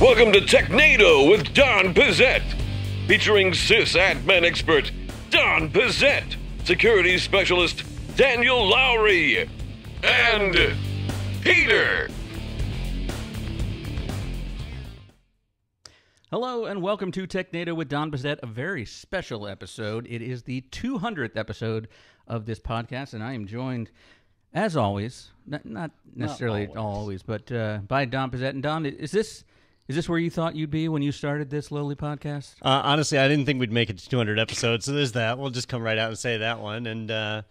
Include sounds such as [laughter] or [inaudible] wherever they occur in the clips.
Welcome to Technado with Don Pezet, featuring sysadmin expert Don Pezet, security specialist Daniel Lowrie, and Peter. Hello and welcome to Technado with Don Pezet, a very special episode. It is the 200th episode of this podcast, and I am joined, as always, not, not necessarily always. always. but uh, by Don Pezet. And Don, is this is this where you thought you'd be when you started this lowly podcast? Uh, honestly, I didn't think we'd make it to 200 episodes, so there's that. We'll just come right out and say that one. And uh,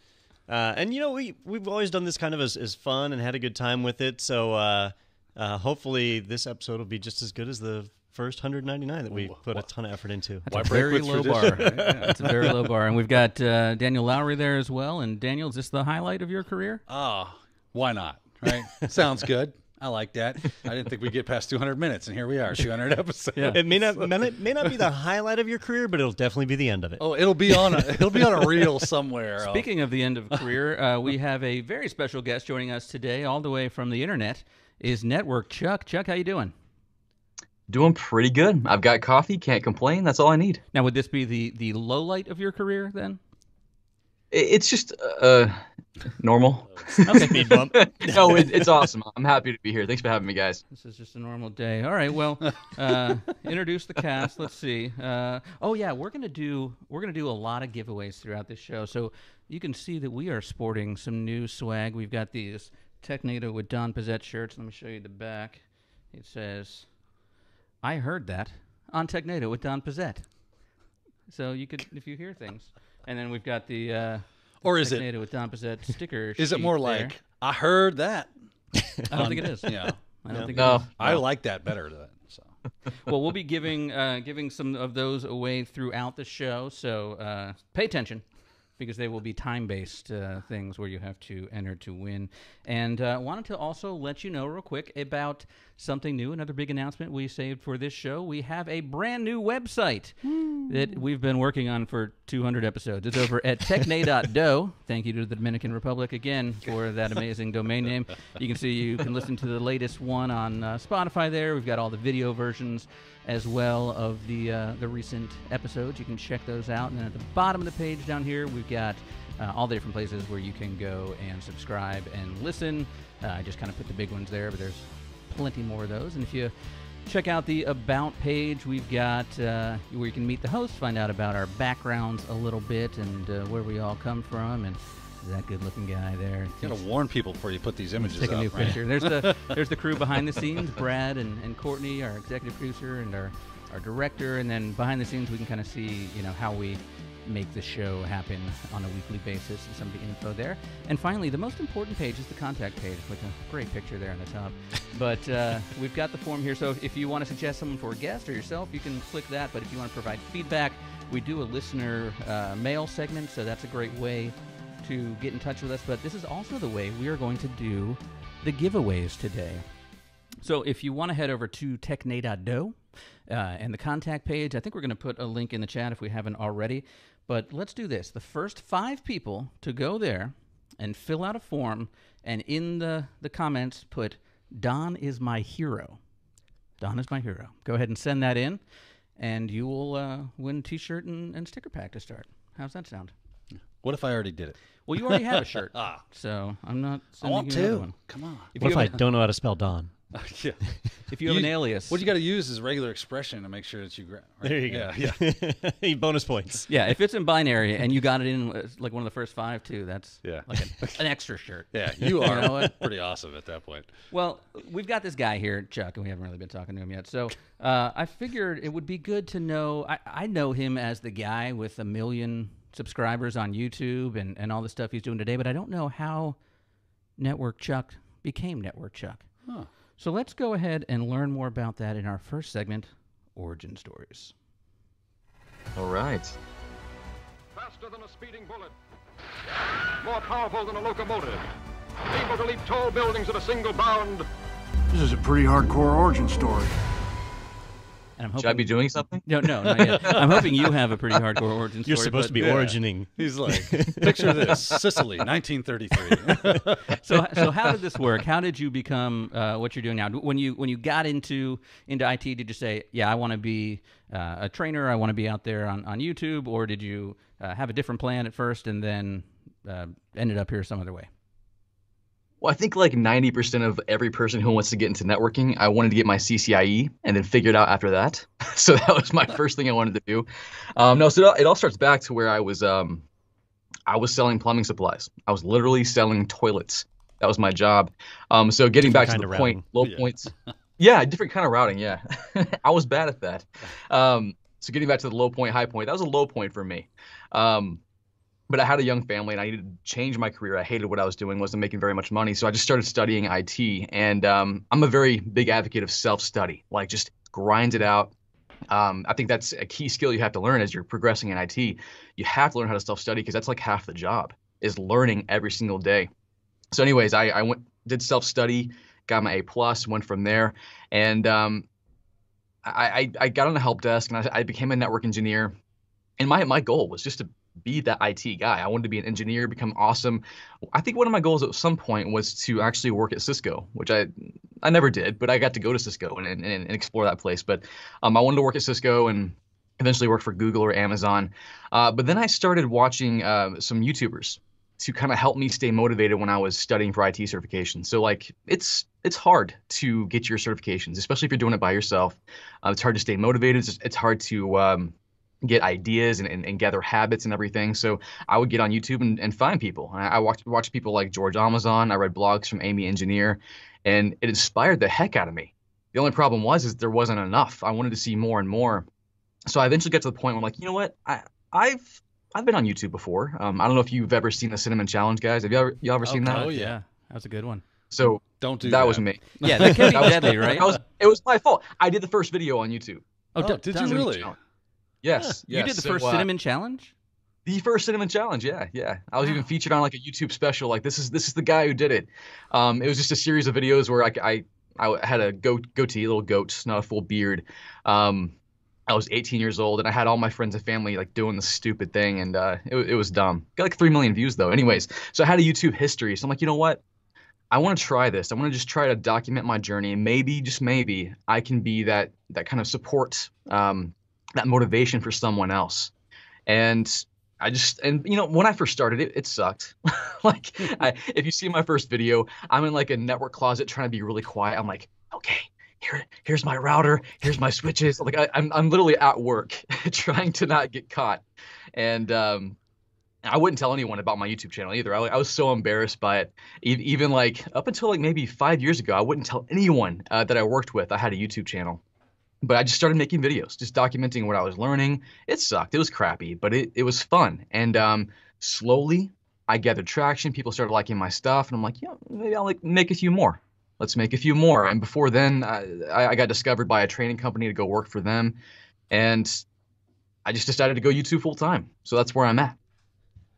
uh, and you know, we we've always done this kind of as, as fun and had a good time with it. So uh, uh, hopefully, this episode will be just as good as the first 199 that we put a ton of effort into. That's Why a break very low bar. [laughs] tradition? That's a very low bar. And we've got uh, Daniel Lowrie there as well. And Daniel, is this the highlight of your career? Oh, why not? Right? Sounds good. I like that. I didn't think we'd get past 200 minutes, and here we are, 200 [laughs] episodes. It may not [laughs] may not, may not be the highlight of your career, but it'll definitely be the end of it. Oh, it'll be on a it'll be on a reel [laughs] somewhere. Speaking of the end of career, uh, we have a very special guest joining us today, all the way from the internet. Is Network Chuck? Chuck, how you doing? Doing pretty good. I've got coffee, can't complain. That's all I need. Now, would this be the the low light of your career then? It's just uh normal. Speed bump. [laughs] no, it, it's awesome. I'm happy to be here. Thanks for having me, guys. This is just a normal day. All right. Well, uh, [laughs] introduce the cast. Let's see. Uh, oh yeah, we're gonna do we're gonna do a lot of giveaways throughout this show, so you can see that we are sporting some new swag. We've got these Technado with Don Pezet shirts. Let me show you the back. It says, "I heard that on Technado with Don Pezet." So you could, if you hear things, and then we've got the uh, or is it with Don Pezet sticker. [laughs] is it more there. like I heard that? I don't think it is. [laughs] Yeah. I don't think it No, is. I like that better than so. [laughs] well, we'll be giving uh, giving some of those away throughout the show, so uh, pay attention because they will be time based uh, things where you have to enter to win. And uh, wanted to also let you know real quick about something new, another big announcement we saved for this show. We have a brand new website that we've been working on for 200 episodes. It's over at techna.do. Thank you to the Dominican Republic again for that amazing domain name. You can see you can listen to the latest one on uh, Spotify there. We've got all the video versions as well of the uh, the recent episodes. You can check those out. And then at the bottom of the page down here, we've got uh, all the different places where you can go and subscribe and listen. Uh, I just kind of put the big ones there, but there's plenty more of those. And if you check out the About page, we've got uh, where you can meet the host, find out about our backgrounds a little bit, and uh, where we all come from. And that good-looking guy there. You gotta warn people before you put these images Take a new right? picture. There's the [laughs] there's the crew behind the scenes, Brad and, and Courtney, our executive producer, and our our director, and then behind the scenes we can kind of see you know how we make the show happen on a weekly basis and some of the info there. And finally, the most important page is the contact page with a great picture there on the top. But uh, we've got the form here, so if you want to suggest someone for a guest or yourself, you can click that. But if you want to provide feedback, we do a listener uh, mail segment, so that's a great way to get in touch with us. But this is also the way we are going to do the giveaways today. So if you want to head over to techna.do uh, and the contact page, I think we're going to put a link in the chat if we haven't already. But let's do this. The first five people to go there and fill out a form and in the, the comments put, Don is my hero. Don is my hero. Go ahead and send that in, and you will uh, win t shirt and, and sticker pack to start. How's that sound? What if I already did it? Well, you already have a shirt. [laughs] Ah. So I'm not I sending want you another to. one. Come on. If What you if I have, don't know how to spell Don? [laughs] yeah. [laughs] if you have an alias. What you got to use is regular expression to make sure that you. Gra- right? There you go. Yeah. yeah. Bonus points. Yeah, if it's in binary and you got it in uh, like one of the first five too, that's Yeah. like an, an extra shirt. Yeah, you are pretty awesome at that point. Well, we've got this guy here, Chuck, and we haven't really been talking to him yet. So uh, I figured it would be good to know. I, I know him as the guy with a million subscribers on YouTube and, and all the stuff he's doing today, but I don't know how Network Chuck became Network Chuck. Huh. So let's go ahead and learn more about that in our first segment, Origin Stories. All right. Faster than a speeding bullet. More powerful than a locomotive. Able to leap tall buildings at a single bound. This is a pretty hardcore origin story. And I'm hoping, Should I be doing something? No, no, not yet. [laughs] I'm hoping you have a pretty hardcore origin story. You're supposed to be yeah. origining. He's like, [laughs] picture this: Sicily, 1933. [laughs] so so how did this work? How did you become uh, what you're doing now? When you when you got into into IT, did you say, "Yeah, I want to be uh, a trainer. I want to be out there on, on YouTube," or did you uh, have a different plan at first and then uh, ended up here some other way? Well, I think like 90% of every person who wants to get into networking, I wanted to get my CCIE and then figure it out after that. [laughs] so that was my first thing I wanted to do. Um, no, so it all, starts back to where I was. Um, I was selling plumbing supplies. I was literally selling toilets. That was my job. Um, so getting back to the point, low Yeah. points. [laughs] Yeah, different kind of routing. Yeah, [laughs] I was bad at that. Um, so getting back to the low point, high point, that was a low point for me. Um, but I had a young family and I needed to change my career. I hated what I was doing, wasn't making very much money. So I just started studying IT. And um, I'm a very big advocate of self study, like just grind it out. Um, I think that's a key skill you have to learn as you're progressing in IT. You have to learn how to self study because that's like half the job is learning every single day. So, anyways, I, I went did self study, got my A plus, went from there, and um, I, I got on the help desk and I, I became a network engineer. And my my goal was just to be that IT guy. I wanted to be an engineer, become awesome. I think one of my goals at some point was to actually work at Cisco, which I I never did, but I got to go to Cisco and and, and explore that place. But um, I wanted to work at Cisco and eventually work for Google or Amazon. Uh, but then I started watching uh, some YouTubers to kind of help me stay motivated when I was studying for IT certification. So like it's it's hard to get your certifications, especially if you're doing it by yourself. Uh, it's hard to stay motivated. It's, it's hard to um, get ideas and, and, and gather habits and everything. So I would get on YouTube and, and find people. I, I watched watched people like George Amazon. I read blogs from Amy Engineer, and it inspired the heck out of me. The only problem was is there wasn't enough. I wanted to see more and more. So I eventually got to the point where I'm like, you know what? I I've I've been on YouTube before. Um, I don't know if you've ever seen the Cinnamon Challenge, guys. Have you ever you ever seen that? Oh, yeah. that was a good one. So Don't do that that. was me. Yeah, that can [laughs] be That was- deadly, right? That was it was my fault. I did the first video on YouTube. Oh, d- did done. you really? Yes, You yes. did the So, first uh, cinnamon challenge. The first cinnamon challenge, yeah, yeah. I was even featured on like a YouTube special. Like this is this is the guy who did it. Um, it was just a series of videos where I I, I had a goat goatee, little goat, not a full beard. Um, I was 18 years old and I had all my friends and family like doing the stupid thing, and uh, it it was dumb. Got like three million views though. Anyways, so I had a YouTube history. So I'm like, you know what? I want to try this. I want to just try to document my journey, and maybe, just maybe, I can be that that kind of support, um, that motivation for someone else. And I just and you know when I first started it, it sucked. [laughs] like I, if you see my first video, I'm in like a network closet trying to be really quiet. I'm like, okay, here here's my router, here's my switches. Like I, I'm I'm literally at work [laughs] trying to not get caught, and um, I wouldn't tell anyone about my YouTube channel either. I, I was so embarrassed by it. Even like up until like maybe five years ago, I wouldn't tell anyone uh, that I worked with I had a YouTube channel. But I just started making videos, just documenting what I was learning. It sucked. It was crappy, but it, it was fun. And um, slowly, I gathered traction. People started liking my stuff, and I'm like, yeah, maybe I'll like make a few more. Let's make a few more. And before then, I, I got discovered by a training company to go work for them, and I just decided to go YouTube full time. So that's where I'm at.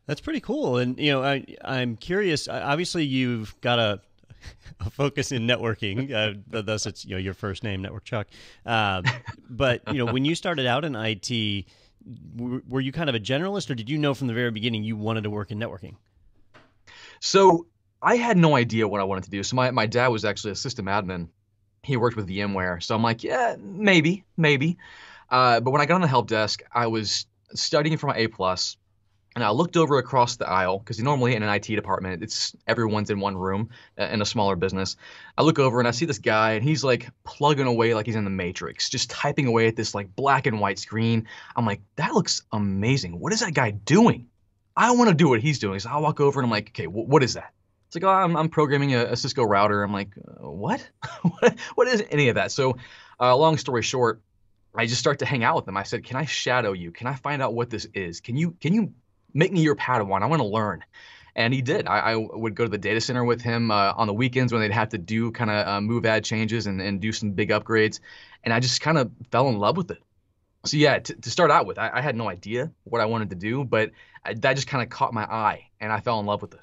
That's pretty cool. And you know, I I'm curious. Obviously, you've got a, [laughs] a focus in networking. Uh, thus, it's you know your first name, Network Chuck. Uh, but you know, when you started out in IT, were you kind of a generalist, or did you know from the very beginning you wanted to work in networking? So I had no idea what I wanted to do. So my, my dad was actually a system admin. He worked with VMware. So I'm like, yeah, maybe, maybe. Uh, but when I got on the help desk, I was studying for my A plus, and I looked over across the aisle because normally in an IT department, it's everyone's in one room uh, in a smaller business. I look over and I see this guy, and he's like plugging away like he's in the Matrix, just typing away at this like black and white screen. I'm like, that looks amazing. What is that guy doing? I want to do what he's doing. So I walk over and I'm like, okay, wh- what is that? It's like, oh, I'm, I'm programming a, a Cisco router. I'm like, uh, [laughs] what? what? Is any of that? So, uh, long story short, I just start to hang out with him. I said, can I shadow you? Can I find out what this is? Can you can you make me your Padawan? I want to learn. And he did. I, I would go to the data center with him uh, on the weekends when they'd have to do kind of uh, move ad changes and, and do some big upgrades. And I just kind of fell in love with it. So yeah, t- to start out with, I, I had no idea what I wanted to do, but I, that just kind of caught my eye, and I fell in love with it.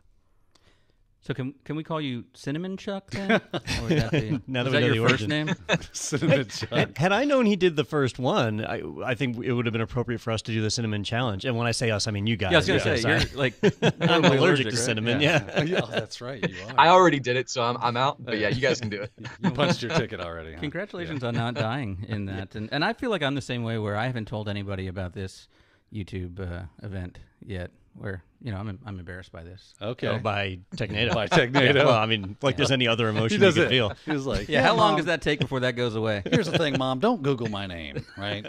So can can we call you Cinnamon Chuck then? [laughs] Or would that be, Now that is we that know your the first origin. name? [laughs] Cinnamon Chuck. Had, had I known he did the first one, I, I think it would have been appropriate for us to do the cinnamon challenge. And when I say us, I mean you guys. Yeah, I was gonna because say I- you're like [laughs] I'm totally allergic to right? cinnamon. Yeah. Yeah. yeah, oh, that's right. You are. I already did it, so I'm I'm out. But yeah, you guys can do it. you punched your ticket already. Huh? Congratulations on not dying in that, and and I feel like I'm the same way where I haven't told anybody about this YouTube uh, event yet. Where you know I'm I'm embarrassed by this. Okay. Oh, by Technado. [laughs] By [laughs] Technado. Yeah, well, I mean, like there's any other emotion you does could it. feel. He was like, Yeah, how long does that take before that goes away? [laughs] Here's the thing, Mom. Don't Google my name, right?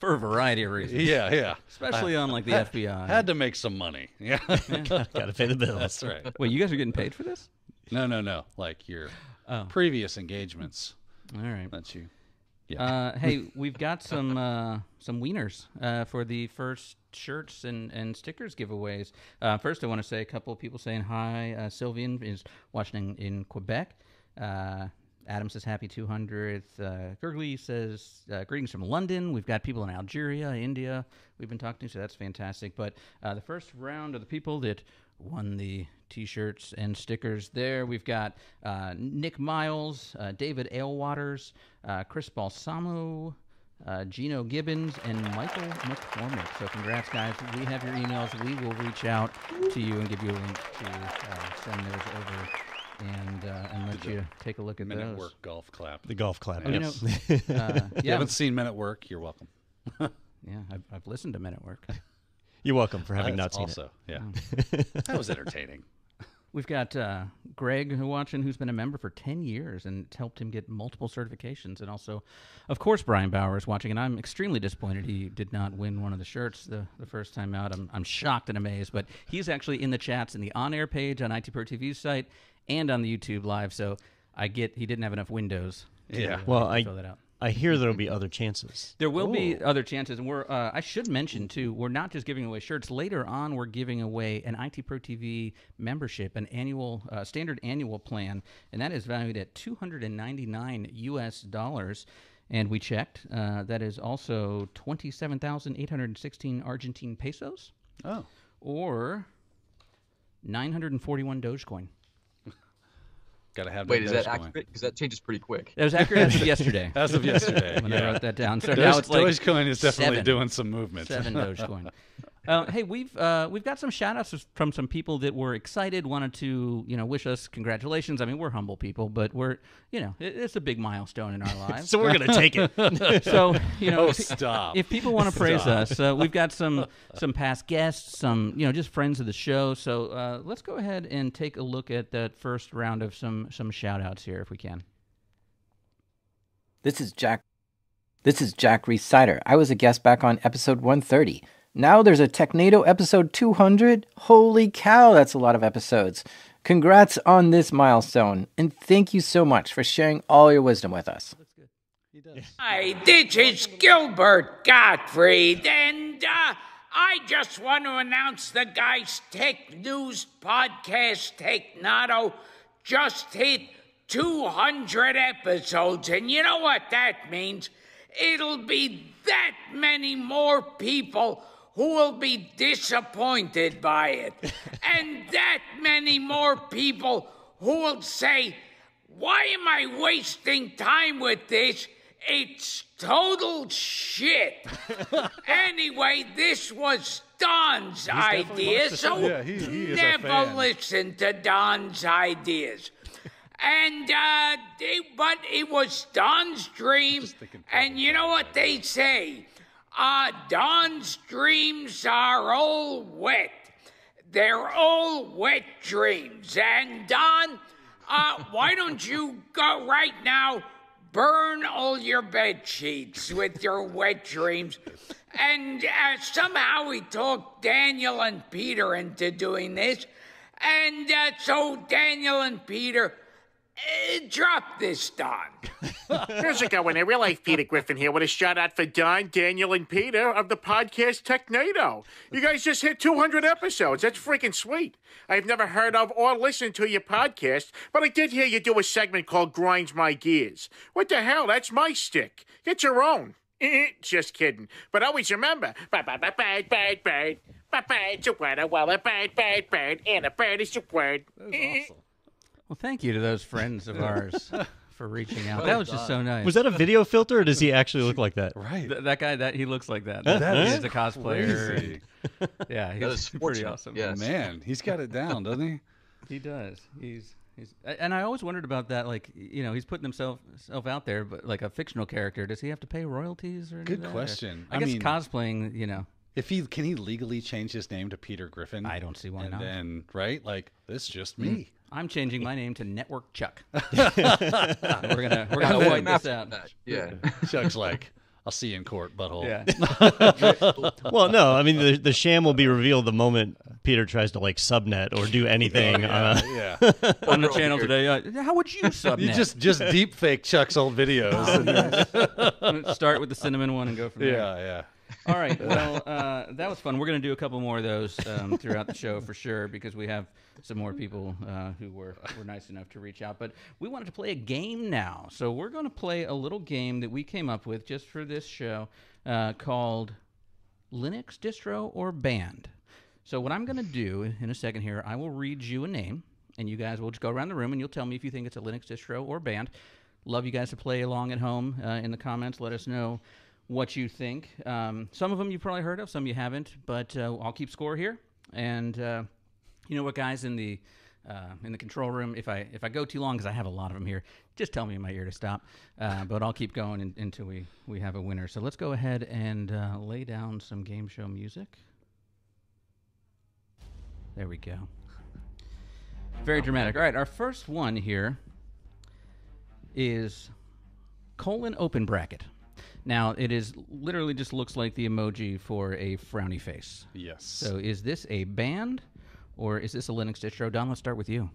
For a variety of reasons, yeah, yeah. especially on like the FBI. Had to make some money. Yeah. Got to pay the bills. That's right. Wait, you guys are getting paid for this? No, no, no. Like your Oh. previous engagements. All right. That's you. Uh, hey, we've got some uh, some wieners uh, for the first shirts and, and stickers giveaways. Uh, first, I want to say a couple of people saying hi. Uh, Sylvian is watching in Quebec. Uh, Adam says happy 200th. Uh, says uh, greetings from London. We've got people in Algeria, India. We've been talking to, so that's fantastic. But uh, the first round of the people that won the T-shirts and stickers there, we've got uh, Nick Miles, uh, David Aylwaters, uh, Chris Balsamo, uh, Gino Gibbons, and Michael McCormick. So congrats, guys. We have your emails. We will reach out to you and give you a link to uh, send those over and uh, and let you take a look at Men at those. Work golf clap. The golf clap. You yes. know, [laughs] uh, If you haven't seen Men at Work, you're welcome. [laughs] yeah. I've, I've listened to Men at Work. You're welcome for having That's not seen also, yeah. that was entertaining. We've got uh, Greg watching, who's been a member for ten years, and it's helped him get multiple certifications. And also, of course, Brian Bauer is watching, and I'm extremely disappointed he did not win one of the shirts the, the first time out. I'm, I'm shocked and amazed, but he's actually in the chats in the on-air page on IT Pro TV's site and on the YouTube live. So I get he didn't have enough windows. To, Yeah. uh, Well, to I fill that out. I hear there'll be other chances. There will be other chances, and we're. Uh, I should mention too, we're not just giving away shirts. Later on, we're giving away an IT Pro TV membership, an annual uh, standard annual plan, and that is valued at 299 U.S. dollars. And we checked. Uh, that is also 27,816 Argentine pesos, Oh, or 941 Dogecoin. Got to have Wait, is that Dogecoin. accurate? Because that changes pretty quick. That was accurate as of yesterday. [laughs] As of yesterday. when yeah. I wrote that down. So Doge, now it's like Dogecoin is definitely seven. doing some movement. Seven [laughs] Dogecoin. Uh, hey, we've uh, we've got some shout outs from some people that were excited, wanted to you know wish us congratulations. I mean, we're humble people, but we're you know it, it's a big milestone in our [laughs] lives. So we're gonna take it. [laughs] so you know, Oh, if, stop. if people want to praise us, uh, we've got some some past guests, some you know just friends of the show. So uh, let's go ahead and take a look at that first round of some some shout outs here, if we can. This is Jack. This is Jack Rhysider. I was a guest back on episode 130. Now there's a Technado episode 200. Holy cow, that's a lot of episodes. Congrats on this milestone, and thank you so much for sharing all your wisdom with us. Hi, this is Gilbert Gottfried, and uh, I just want to announce the Guys Tech News Podcast Technado just hit 200 episodes, and you know what that means? It'll be that many more people who will be disappointed by it, [laughs] and that many more people who will say, why am I wasting time with this? It's total shit. [laughs] anyway, this was Don's idea, so Yeah, he- he never listen to Don's ideas. [laughs] And uh, they, but it was Don's dream, and you know what they say? Don's dreams are all wet. They're all wet dreams. And Don, uh, why don't you go right now, burn all your bed sheets with your wet dreams? And uh, somehow we talked Daniel and Peter into doing this. And uh, so Daniel and Peter, uh, drop this, Don. How's it going? Real life Peter Griffin here with a shout out for Don, Daniel, and Peter of the podcast Technado. You guys just hit 200 episodes. That's freaking sweet. I've never heard of or listened to your podcast, but I did hear you do a segment called Grinds My Gears. What the hell? That's my stick. Get your own. just kidding. But always remember, bad, bad, bad, bad, bad, bad, A bird's a word, a bird, bird, bird, and a bird is a word. Well, thank you to those friends of [laughs] ours for reaching out. Oh, that was just so nice. Was that a video filter, or does he actually look like that? Right. Th- that guy? That he looks like that. That he's is a cosplayer. crazy. and- [laughs] yeah, he's is pretty fortunate. awesome. Yes. Man, he's got it down, doesn't he? He does. He's he's and I always wondered about that. Like you know, he's putting himself self out there, but like a fictional character, does he have to pay royalties or? Good of that? Or- question. I, I guess mean- cosplaying. You know, If he can he legally change his name to Peter Griffin? I don't see why and not. then right, like this is just mm. me. I'm changing my name to Network Chuck. [laughs] [laughs] we're gonna we're gonna white this out. Yeah. [laughs] Chuck's like, I'll see you in court, butthole. Yeah. Well, no, I mean the the sham will be revealed the moment Peter tries to like subnet or do anything. on a, yeah. on the channel today. Uh, how would you subnet? You just just deep fake Chuck's old videos. and then- start with the cinnamon one and go from there. yeah, yeah. All right. Well, uh, that was fun. We're going to do a couple more of those um, throughout the show for sure because we have some more people uh, who were, were nice enough to reach out. But we wanted to play a game now. So we're going to play a little game that we came up with just for this show uh, called Linux Distro or Band. So what I'm going to do in a second here, I will read you a name, and you guys will just go around the room and you'll tell me if you think it's a Linux distro or band. Love you guys to play along at home uh, in the comments. Let us know what you think. Um, some of them you've probably heard of, some you haven't, but uh, I'll keep score here. And uh, you know what, guys, in the uh, in the control room, if I if I go too long, because I have a lot of them here, just tell me in my ear to stop. Uh, but I'll keep going in, until we we have a winner. So let's go ahead and uh, lay down some game show music. There we go. Very dramatic. All right, our first one here is colon open bracket. Now, it is literally just looks like the emoji for a frowny face. Yes. So, is this a band or is this a Linux distro? Don, let's start with you.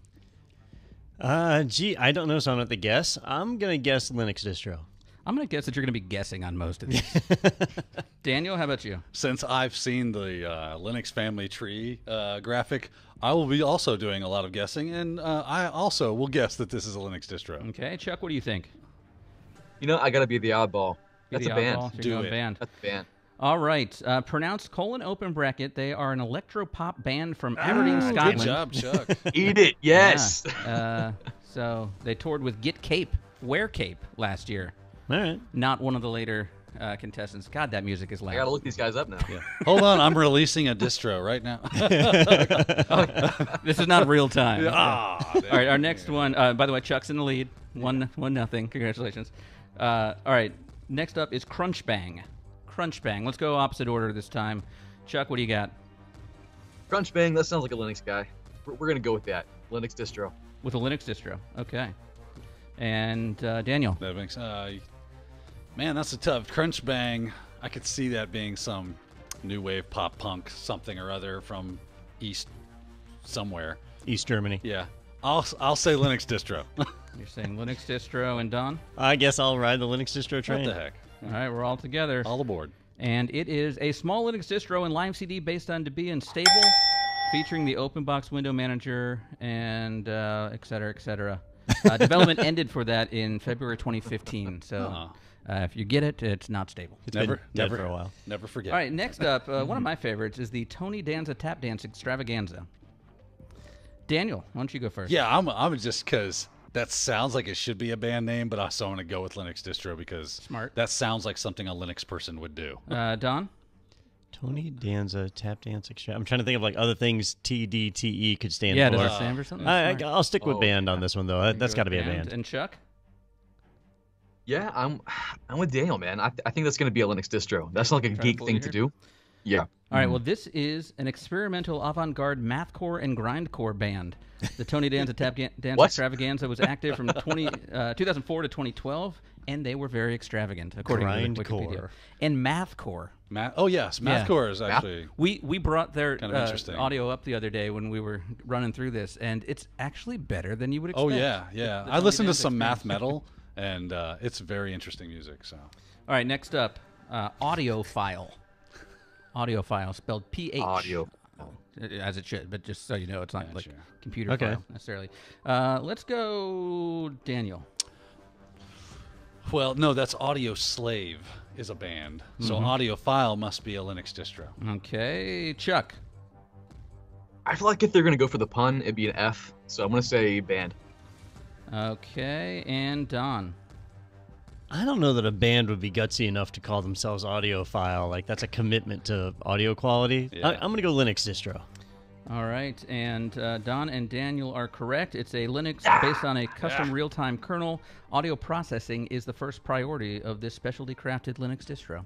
uh, gee, I don't know, so I'm at the guess. I'm gonna guess Linux distro. I'm going to guess that you're going to be guessing on most of these. [laughs] Daniel, how about you? Since I've seen the uh, Linux family tree uh, graphic, I will be also doing a lot of guessing, and uh, I also will guess that this is a Linux distro. Okay, Chuck, what do you think? You know, I gotta be the oddball. Be That's the a band. You're Do it. band. That's a band. All right. Uh, pronounced colon open bracket. They are an electro pop band from Aberdeen, Ah, Scotland. Good job, Chuck. [laughs] Eat it. Yes. Yeah. Uh, [laughs] so they toured with Get Cape, Wear Cape last year. All right. Not one of the later uh, contestants. God, that music is loud. I gotta look these guys up now. Yeah. [laughs] Hold on, I'm releasing a distro right now. This is not real time. ah, All right, our next one. Uh, by the way, Chuck's in the lead. One, one nothing. Congratulations. Uh, all right, next up is Crunch Bang. Crunch Bang. Let's go opposite order this time. Chuck, what do you got Crunch Bang. That sounds like a Linux guy. We're, we're gonna go with that. Linux distro. with a Linux distro? Okay. And uh, Daniel. That makes uh, man, that's a tough crunch bang. I could see that being some new wave pop punk something or other from east somewhere. East Germany. Yeah, I'll I'll say Linux distro. [laughs] what You're saying Linux distro and Don. I guess I'll ride the Linux distro train. What the heck? All right, we're all together. All aboard. And it is a small Linux distro and live CD based on Debian stable, featuring the OpenBox window manager and uh, et cetera, et cetera. Uh, [laughs] development ended for that in February 2015. So Oh. uh, if you get it, it's not stable. It's been never, dead never for a while. Never forget. All right, next up, uh, one of [laughs] my favorites is the Tony Danza Tap Dance Extravaganza. Daniel, why don't you go first? Yeah, I'm I'm just because that sounds like it should be a band name, but I also want to go with Linux distro because Smart. That sounds like something a Linux person would do. Uh, Don? Tony Danza tap dance extra. I'm trying to think of like other things TDTE E could stand Yeah, for. does it stand for something? I, Smart. will stick with Oh, band on this one though. That, that's Go got to be a band. And Chuck? Yeah, I'm. I'm with Daniel, man. I, I think that's gonna be a Linux distro. That's like a Try to geek fool thing you to here? do. Yeah. All right, well, this is an experimental avant-garde mathcore and grindcore band. The Tony Danza [laughs] Tap Ga- Dance What? Extravaganza was active from 20, uh, 2004 to 2012, and they were very extravagant, according to Grindcore. Wikipedia. And mathcore. Math. Oh yes, Yeah. Mathcore is actually. We we brought their Kind of uh, interesting. audio up the other day when we were running through this, and it's actually better than you would expect. Oh yeah, yeah. The I Tony listened to Danza some math metal, and uh, it's very interesting music. So All right, next up, uh, audio file. Audio file spelled P H. Audio. As it should, but just so you know, it's not like Gotcha. computer Okay. file necessarily. Uh, let's go, Daniel. Well, no, that's Audio Slave is a band. So Mm-hmm. Audiophile must be a Linux distro. Okay, Chuck. I feel like if they're gonna go for the pun, it'd be an F. So I'm gonna say band. Okay, and Don. I don't know that a band would be gutsy enough to call themselves audiophile. Like that's a commitment to audio quality. I, I'm gonna go Linux distro. All right, and uh, Don and Daniel are correct. It's a Linux based on a custom real-time kernel. Audio processing is the first priority of this specialty crafted Linux distro.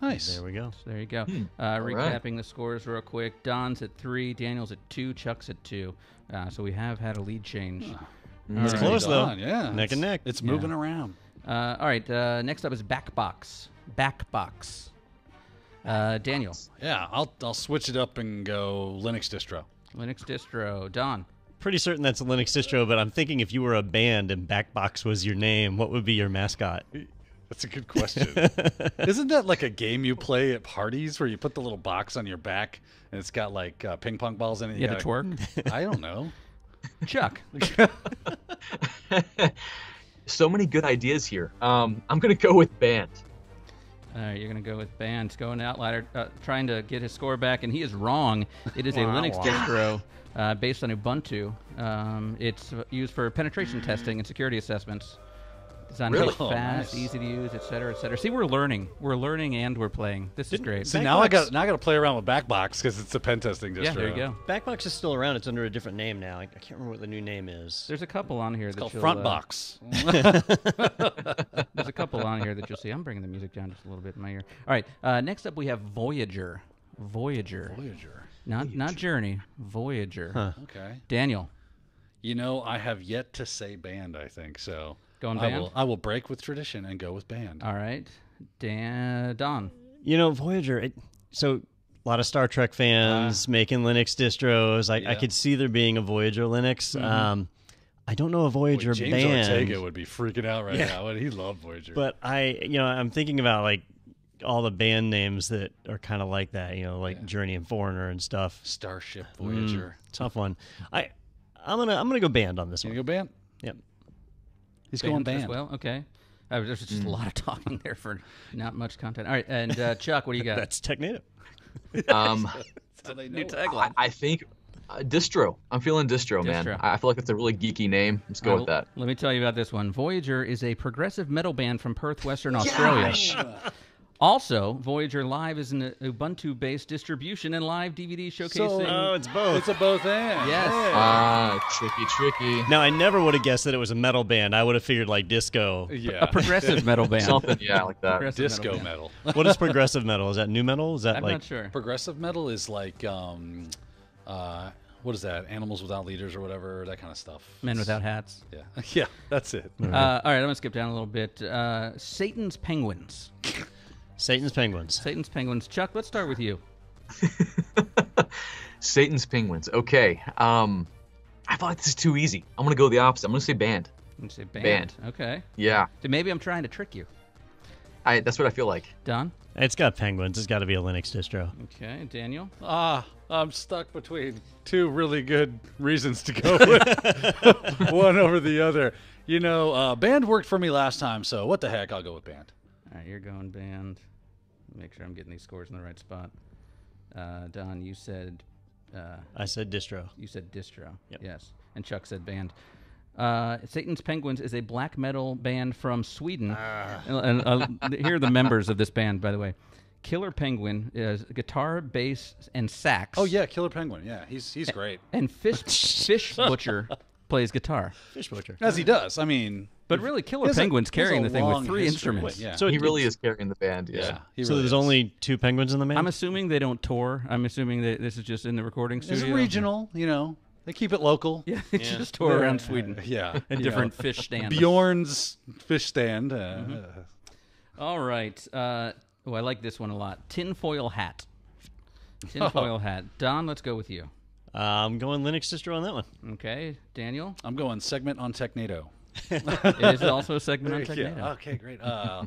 Nice. There we go. So there you go. Hmm. Uh, right. recapping the scores real quick. Don's at three, Daniel's at two, Chuck's at two. Uh, so we have had a lead change. It's All close though. Yeah. Neck and neck. It's moving around. Uh, all right, uh, next up is Backbox. Backbox. Uh, Daniel, Yeah, I'll I'll switch it up and go Linux distro. Linux distro. Don. Pretty certain that's a Linux distro, but I'm thinking if you were a band and Backbox was your name, what would be your mascot? That's a good question. [laughs] Isn't that like a game you play at parties where you put the little box on your back and it's got like uh, ping pong balls in it? You had gotta- twerk. I don't know. Chuck. [laughs] [laughs] So many good ideas here. Um, I'm gonna go with band. All right, you're going to go with Band. Going Outlier, uh, trying to get his score back, and he is wrong. It is a Linux distro [laughs] uh, based on Ubuntu. Um, it's uh, used for penetration testing and security assessments. Designed to Really? be Oh, fast, nice. easy to use, et cetera, et cetera. See, we're learning. We're learning and we're playing. This is great. So now I got now I got to play around with Backbox because it's a pen testing distro. yeah, there you go. Backbox is still around. It's under a different name now. I, I can't remember what the new name is. There's a couple on here that Called you'll, Front uh, Box. [laughs] There's a couple on here that you'll see. I'm bringing the music down just a little bit in my ear. All right. Uh, next up, we have Voyager. Voyager. Voyager. Not not Journey. Voyager. Okay. Daniel. You know, I have yet to say band. I think so. Going I will, I will break with tradition and go with band. All right. Dan. Don. You know, Voyager. It, so a lot of Star Trek fans making Linux distros. I, I could see there being a Voyager Linux. Um, I don't know a Voyager James band, Ortega would be freaking out right now, and he loved Voyager. but I, you know, I'm thinking about like all the band names that are kind of like that. You know, like Journey and Foreigner and stuff. Starship Mm, Voyager. tough one. I, I'm gonna, I'm gonna go band on this You one. gonna go band? Yep. He's going Band as well. Okay. Uh, there's just Mm. a lot of talking there for not much content. All right. And uh, [laughs] Chuck, what do you got? That's Technado. [laughs] Um, [laughs] So New tagline. I think uh, distro. I'm feeling distro, man. Distro. I I feel like it's a really geeky name. Let's go Well, with that. Let me tell you about this one. Voyager is a progressive metal band from Perth, Western Australia. Also, Voyager Live is an Ubuntu-based distribution and live DVD showcasing. Oh, it's both. It's a both and. Yes. Ah, tricky, tricky. Now I never would have guessed that it was a metal band. I would have figured like disco. Yeah. a progressive metal band. Something, yeah, like that. Progressive Disco band. metal. [laughs] what is progressive metal? Is that new metal? Is that I'm like not sure. Progressive metal is like, um, uh, what is that? Animals without leaders or whatever, that kind of stuff. Men without hats. Yeah. [laughs] Yeah, that's it. Uh, all right, I'm gonna skip down a little bit. Uh, Satan's Penguins. [laughs] Satan's Penguins? Satan's Penguins. Chuck, let's start with you. [laughs] Satan's Penguins. Okay. Um, I feel like this is too easy. I'm gonna go the opposite. I'm gonna say band. You say band. Band. Okay. Yeah, So maybe I'm trying to trick you. I. That's what I feel like. Don. It's got penguins. It's got to be a Linux distro. Okay. Daniel. Ah, I'm stuck between two really good reasons to go with [laughs] [laughs] one over the other. You know, uh, band worked for me last time, so what the heck? I'll go with band. All right, you're going band. Make sure I'm getting these scores in the right spot. Uh, Don, you said uh, I said distro. you said distro. Yep. Yes, and Chuck said band. Uh, Satan's Penguins is a black metal band from Sweden. And, uh, [laughs] here are the members of this band, by the way. Killer Penguin is guitar, bass, and sax. Oh yeah, Killer Penguin. Yeah, he's he's great. And Fish [laughs] Fish Butcher [laughs] plays guitar. Fish butcher. As he does. I mean, But really, Killer he has a- Penguin's carrying the thing with three history. instruments. Yeah. So He it- really is carrying the band. Yeah. yeah. he So there's is. only two penguins in the band. I'm assuming they don't tour. I'm assuming that this is just in the recording It's studio. regional. You know, they keep it local. [laughs] Yeah, they just tour around Sweden. [laughs] Yeah, [laughs] And different know. fish stands. Bjorn's fish stand. Uh, Mm-hmm. All right. Uh, oh, I like this one a lot. Tinfoil hat. Tinfoil hat. Don, let's go with you. Uh, I'm going Linux distro on that one. Okay. Daniel. I'm going segment on Technado. [laughs] It is also a segment on Technado. Yeah. Okay, great. Uh,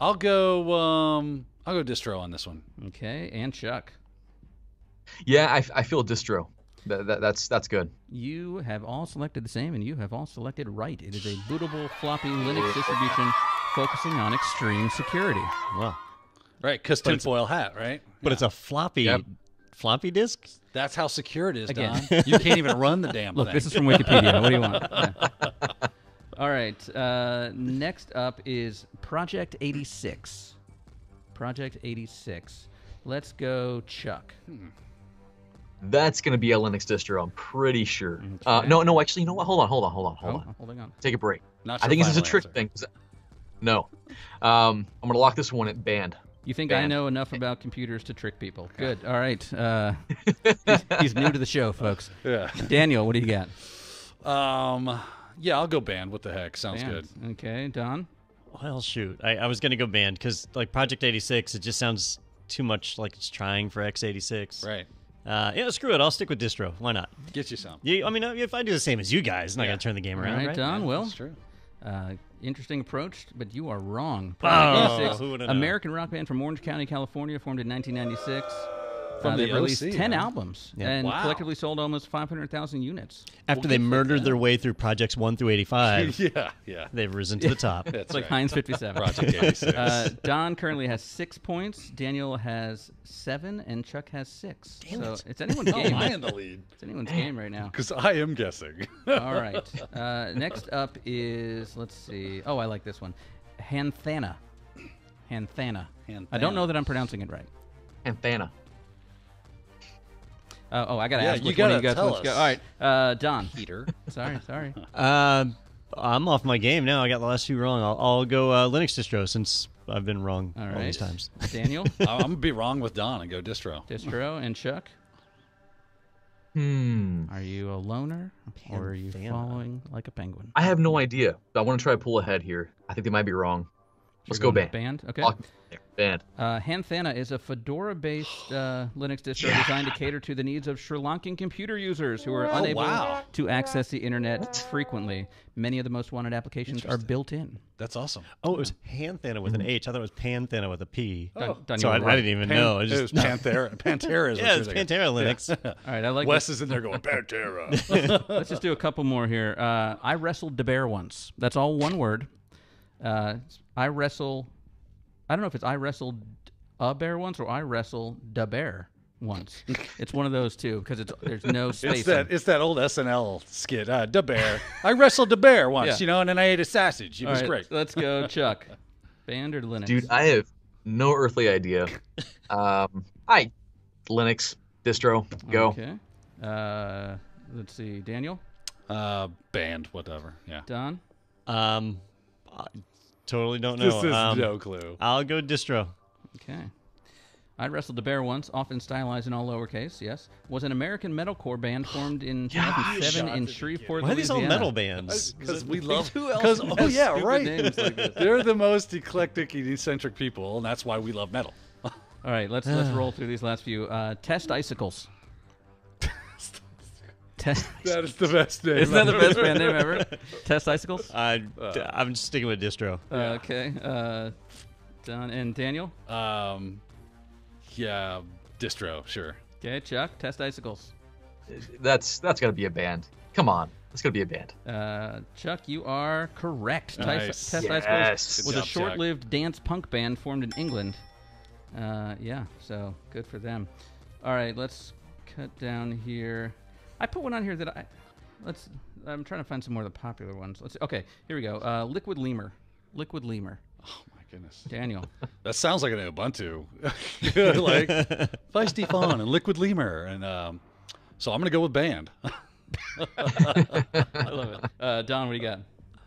I'll go. Um, I'll go distro on this one. Okay. And Chuck. Yeah, I, I feel distro. That, that, that's that's good. You have all selected the same, and you have all selected right. It is a bootable floppy Linux distribution focusing on extreme security. Wow. Right, because tinfoil hat, right? But it's a floppy Yep. floppy disk. That's how secure it is, Again. Don. You can't even run the damn [laughs] Look, thing. this is from Wikipedia. what do you want? Yeah. [laughs] All right. Uh, next up is Project 86. Project 86. Let's go, Chuck. That's going to be a Linux distro, I'm pretty sure. Uh, no, no, actually, you know what? Hold on, hold on, hold on, hold Oh, on. holding on. Take a break. Not I think this is a trick answer. thing. 'cause- No. Um, I'm going to lock this one at band. You think I know enough about computers to trick people? Good. All right. Uh, [laughs] he's, he's new to the show, folks. Yeah. Daniel, what do you got? Um. Yeah, I'll go band. What the heck? Sounds Band. good. Okay, Don. Well, shoot, I, I was gonna go band because like Project 86, it just sounds too much like it's trying for x86. Right. Uh, yeah, screw it. I'll stick with distro. Why not? Get you some. You, I mean, if I do the same as you guys, I'm not Yeah. gonna turn the game All around, right, right? Don. Well, That's true. Uh, interesting approach, but you are wrong. Oh, 86, who would've known? American rock band from Orange County, California, formed in 1996. From uh, the they've released OC, 10 huh? albums Yeah. and Wow. collectively sold almost 500,000 units. After they murdered their way through projects one through 85, [laughs] Yeah. Yeah. they've risen to the [laughs] top. That's It's like right. Heinz 57. Project 86. Uh, Don currently has six points. Daniel has seven, and Chuck has six. so it's anyone's [laughs] oh, game. am I in the lead? It's anyone's game right now. Because I am guessing. All right. Uh, next up is let's see. Oh, I like this one. Hanthana. Hanthana. Hanthana. I don't know that I'm pronouncing it right. Anthana. Uh, oh, I gotta Yeah, ask you which one of you gotta guys tell wants to go. All right, uh, Don. Peter. [laughs] Sorry, sorry. Um, I'm off my game now. I got the last two wrong. I'll, I'll go uh, Linux distro since I've been wrong All all, right. these times. [laughs] Daniel, [laughs] I'm gonna be wrong with Don and go distro. Distro, and Chuck. Hmm. Are you a loner or are you Hanthana. following like a penguin? I have no idea. I want to try to pull ahead here. I think they might be wrong. Let's go band. Band. Okay. Lock- there, Band. Uh, Hanthana is a Fedora-based uh, Linux distro designed to cater to the needs of Sri Lankan computer users who are unable wow. to access the internet frequently. Many of the most wanted applications are built in. That's awesome. Oh, it was Hanthana with an H. I thought it was Panthana with a P. Done- done so I, were I didn't even Pan- know. I it just, was Panthera. [laughs] Panthera is yeah, you're it's thinking. Pantera Linux. [laughs] All right, I like. Wes this. is in there going Pantera. [laughs] Let's just do a couple more here. Uh, I wrestled the bear once. That's all one word. Uh, I wrestle. I don't know if it's I wrestled a bear once or I wrestle the bear once. [laughs] it's one of those two because it's there's no space. it's that it's that old SNL skit. Uh, the bear. I wrestled the bear once, Yeah. you know, and then I ate a sausage. It All was right, great. Let's go, Chuck. Band or Linux? Dude, I have no earthly idea. [laughs] Um, I Linux distro. Go. Okay. Uh, let's see. Daniel, Uh, band, whatever. Yeah. Don. um, I totally don't know. This is um, no clue. I'll go distro. Okay. I wrestled the bear once, often stylized in all lowercase. Yes, was an American metalcore band formed in 2007 in Shreveport, Why are these all metal bands? Because we [laughs] love. Because oh [laughs] yeah, right. names like this? They're the most eclectic and eccentric people, and that's why we love metal. [laughs] All right, let's let's roll through these last few. Uh, test icicles. Test. [laughs] That is the best name. Isn't that the ever. best band name ever? [laughs] Test icicles. I, I'm sticking with distro. Uh, okay. Uh, Don and Daniel. Um, yeah, distro, sure. Okay, Chuck. Test icicles. That's that's got to be a band. Come on, that's got to be a band. Uh, Chuck, you are correct. Nice. Test Yes. Icicles was job, a short-lived dance punk band formed in England. Uh, yeah, so good for them. All right, let's cut down here. I put one on here that I let's. I'm trying to find some more of the popular ones. Let's. see. Okay, here we go. Uh, Liquid Lemur. Liquid Lemur. Oh my goodness. Daniel. [laughs] That sounds like an Ubuntu, [laughs] like Feisty Fawn and Liquid Lemur, and um, so I'm gonna go with band. [laughs] I love it. Uh, Don, what do you got?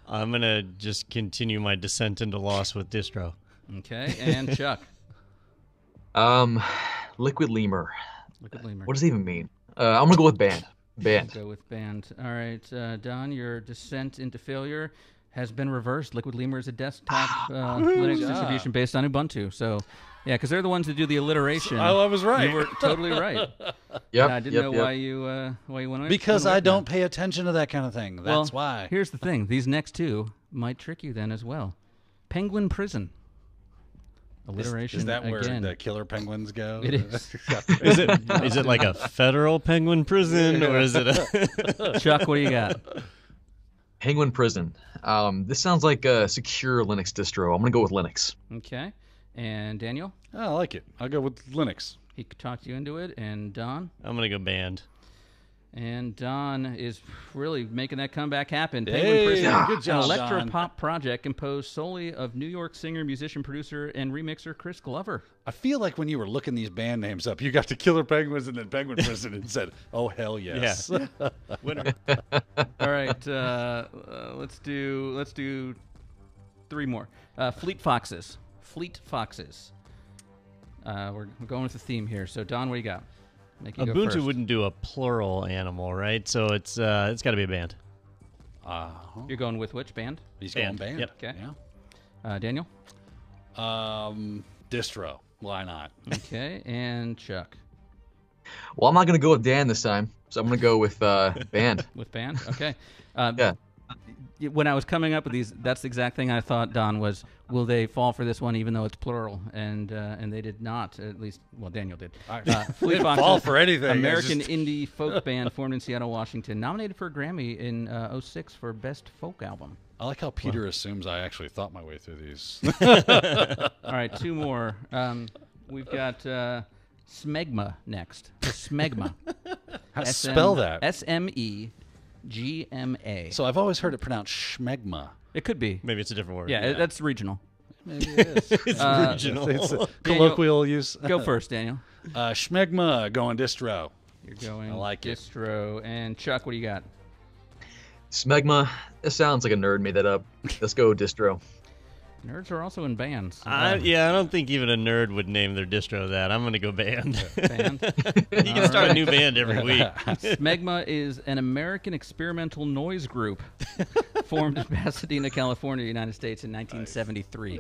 I'm gonna just continue my descent into loss with distro. Okay, and Chuck. Um, Liquid Lemur. Liquid Lemur. What does it even mean? Uh, I'm gonna go with band. Band. Go with band. All right, uh, Don, your descent into failure has been reversed. Liquid Lemur is a desktop uh, Linux distribution based on Ubuntu. So, yeah, because they're the ones that do the alliteration. Oh, I was right. You were totally right. [laughs] Yep. And I didn't yep, know yep. why you uh, why you went away- because I don't that. pay attention to that kind of thing. That's well, why. Here's the thing: these next two might trick you then as well. Penguin Prison. Is, Alliteration is that where again. the killer penguins go? [laughs] It is. [laughs] Is it is it like a federal penguin prison or is it a [laughs] Chuck, what do you got? Penguin Prison. Um, this sounds like a secure Linux distro. I'm gonna go with Linux. Okay, and Daniel. Oh, I like it. I'll go with Linux He talked you into it, and Don. I'm gonna go band. And Don is really making that comeback happen. Penguin Hey, Prison, good job, an electro pop project composed solely of New York singer, musician, producer, and remixer Chris Glover. I feel like when you were looking these band names up, you got to Killer Penguins and then Penguin [laughs] Prison and said, "Oh hell yes." [laughs] Winner. All right, uh, uh, let's do let's do three more. Uh, Fleet Foxes. Fleet Foxes. Uh, we're, we're going with the theme here. So Don, what do you got? Make you go Ubuntu first. wouldn't do a plural animal, right? So it's uh, it's got to be a band. Uh-huh. You're going with which band? He's Band. going band. Yep. Okay. Yeah. Uh, Daniel. Um, distro. Why not? Okay, and Chuck Well, I'm not gonna go with Dan this time, so I'm gonna go with uh, [laughs] band. with band. Okay. Uh, Yeah. When I was coming up with these, that's the exact thing I thought. Don was, will they fall for this one, even though it's plural? And uh, and they did not. At least, well, Daniel did. Uh, [laughs] Fleet Foxes, fall for anything. American just- indie [laughs] folk band formed in Seattle, Washington, nominated for a Grammy in uh, 06 for Best Folk Album. I like how Peter assumes I actually thought my way through these. [laughs] All right, two more. Um, we've got uh, Smegma next. Smegma. How spell that? S M E G M A. So I've always heard it pronounced schmegma. It could be. Maybe it's a different word. Yeah, it- that's regional. Maybe it [laughs] is. it's Uh, regional. it's a [laughs] colloquial use. [laughs] Go first, Daniel. Uh, schmegma going distro. You're going I like it. distro. And Chuck, what do you got? Smegma. It sounds like a nerd made that up. Let's go distro. Nerds are also in bands. I, uh, yeah, I don't think even a nerd would name their distro that. I'm gonna go band. [laughs] Band. [laughs] you can start a new band every week. [laughs] Smegma is an American experimental noise group formed in Pasadena, California, United States in 1973.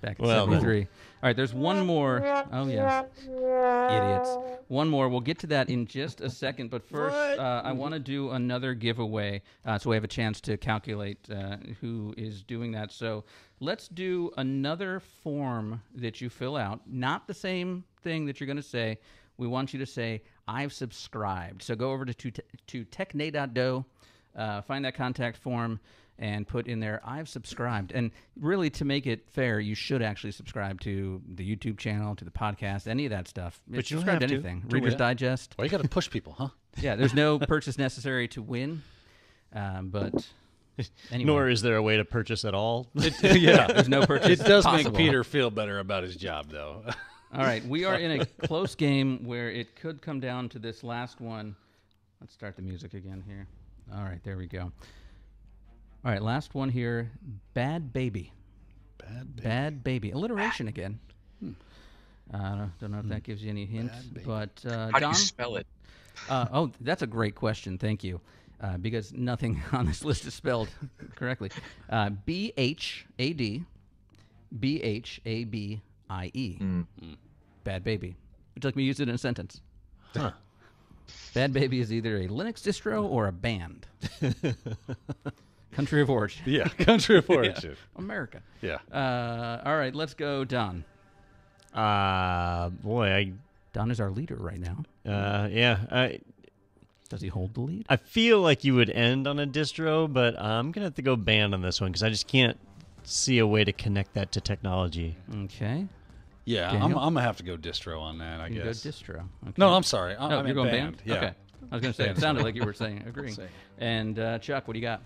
Back in Well, 73. All right, there's one more. Oh, yes. Idiots. One more. We'll get to that in just a second. But first, uh, I want to do another giveaway uh, so we have a chance to calculate uh, who is doing that. So let's do another form that you fill out. Not the same thing that you're going to say. We want you to say, I've subscribed. So go over to, to, to techna.do, uh, find that contact form, and put in there, I've subscribed. And really, to make it fair, you should actually subscribe to the YouTube channel, to the podcast, any of that stuff. But you subscribe to to. anything. Do Reader's it. Digest. Well, you got to push people, huh? [laughs] Yeah, there's no purchase necessary to win. Um, but [laughs] anyway, Nor is there a way to purchase at all. [laughs] yeah. there's no purchase. It does possible. make Peter feel better about his job, though. All right, we are in a close game where it could come down to this last one. Let's start the music again here. All right, there we go. All right, last one here. Bad baby. Bad baby. Bad baby. Alliteration again. Uh, I don't, don't know if that gives you any hints, but uh, How do you spell it? Uh, oh, that's a great question. Thank you. Uh, because nothing [laughs] on this list is spelled correctly. Uh, B H A D B H A B I E. Bhad Bhabie. Would you like me to use it in a sentence? Huh. Bhad Bhabie is either a Linux distro or a band. [laughs] Country of origin. yeah, country of [laughs] origin. America. Yeah. Uh, all right, let's go, Don. Uh, boy, I. Don is our leader right now. Uh, yeah, I Does he hold the lead? I feel like you would end on a distro, but I'm gonna have to go band on this one because I just can't see a way to connect that to technology. Okay. Yeah, I'm, I'm gonna have to go distro on that. I You guess. go distro. Okay. no, I'm sorry. I, No, I you're meant going band. band. Yeah. Okay. I was going to say it sounded like you were saying agreeing. [laughs] Saying. And uh, Chuck, what do you got?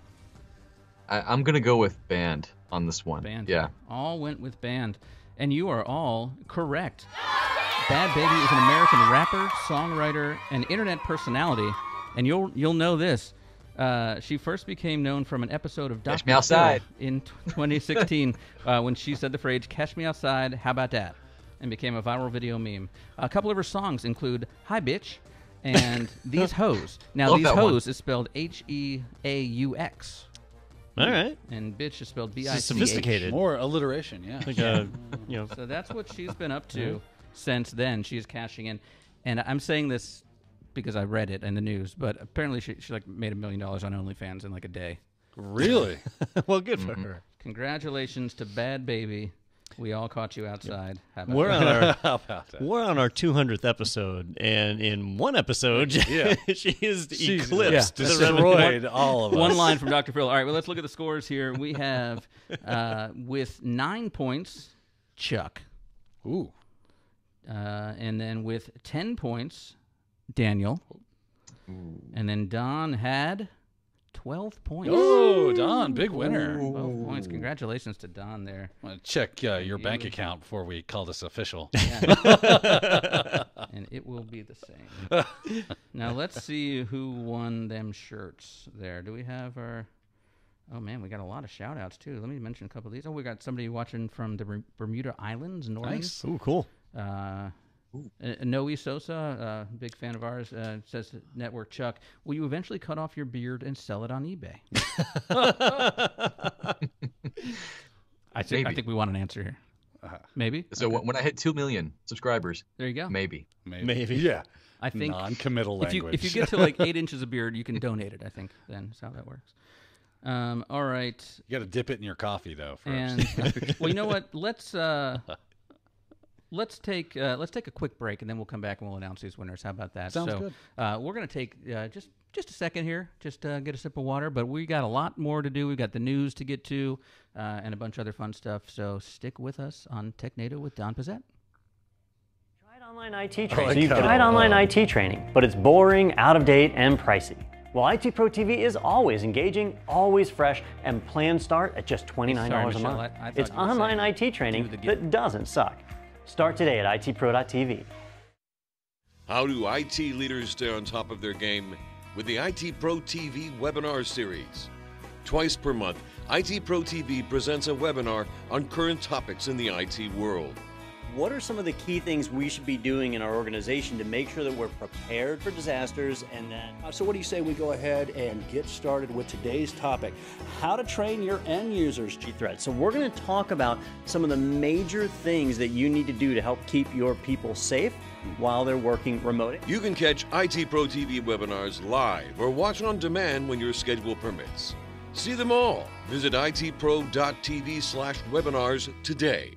I, I'm gonna go with band on this one. Band. Yeah. All went with band, and you are all correct. Bhad Bhabie is an American rapper, songwriter, and internet personality, and you'll you'll know this. Uh, she first became known from an episode of Catch Dr. Me Outside. In t- 2016 [laughs] uh, when she said the phrase "Catch me outside, how about that?" and became a viral video meme. A couple of her songs include "Hi Bitch" and [laughs] "These Hoes." Now, Love "These that one. Hoes" is spelled H E A U X, All right, and "Bitch" is spelled B I this is C H. sophisticated. More alliteration. Yeah. Like a, [laughs] you know, So that's what she's been up to since then. She's cashing in, and I'm saying this because I read it in the news. But apparently, she, she like made a million dollars on OnlyFans in like a day. Really? [laughs] well, good Mm-hmm. for her. Congratulations to Bhad Bhabie. We all caught you outside. How about We're that? on our [laughs] How about that? we're on our 200th episode, and in one episode, Yeah. [laughs] she is She's eclipsed. yeah, destroyed all of us. One line from Dr. Phil. All right, well, let's look at the scores here. We have, [laughs] uh, with nine points, Chuck. Ooh. Uh, and then with 10 points, Daniel. And then Don had 12 points. Oh, Don, big winner. 12 points. Congratulations to Don there. Want to check uh, your bank account before we call this official. [laughs] and it will be the same. now let's see who won them shirts there. Do we have our Oh man, we got a lot of shout outs too. Let me mention a couple of these. Oh, we got somebody watching from the Bermuda Islands, Norton. Nice. Oh, cool. Uh, uh, Noe Sosa, uh, big fan of ours, uh, says Network Chuck, will you eventually cut off your beard and sell it on eBay? [laughs] I, think, I think we want an answer here. Maybe. So Okay. when- when I hit two million subscribers, there you go. maybe. Maybe. Maybe. Yeah. I think Non-committal if you language. if you get to like eight [laughs] inches of beard, you can donate it. I think then is how that works. Um, all right, You got to dip it in your coffee though first. and [laughs] well, you know what? Let's uh, let's take uh, let's take a quick break, and then we'll come back and we'll announce these winners. How about that? Sounds so, good. Uh, we're gonna take uh, just just a second here, just uh, get a sip of water. But we got a lot more to do. We've got the news to get to, uh, and a bunch of other fun stuff. So stick with us on TechNado with Don Pezet. Tried online IT training. So you've tried online IT training, but it's boring, out of date, and pricey. Well, IT Pro TV is always engaging, always fresh, and plans start at just $29 Sorry, a Michelle, month. I- I it's online IT training that doesn't suck. Start today at itpro.tv. How do IT leaders stay on top of their game with the IT Pro TV webinar series? Twice per month, IT Pro TV presents a webinar on current topics in the IT world. What are some of the key things we should be doing in our organization to make sure that we're prepared for disasters and that Uh, So, what do you say we go ahead and get started with today's topic how to train your end users? threats. So we're going to talk about some of the major things that you need to do to help keep your people safe while they're working remote. You can catch IT Pro TV webinars live or watch on demand when your schedule permits. See them all. Visit itpro.tv slash webinars today.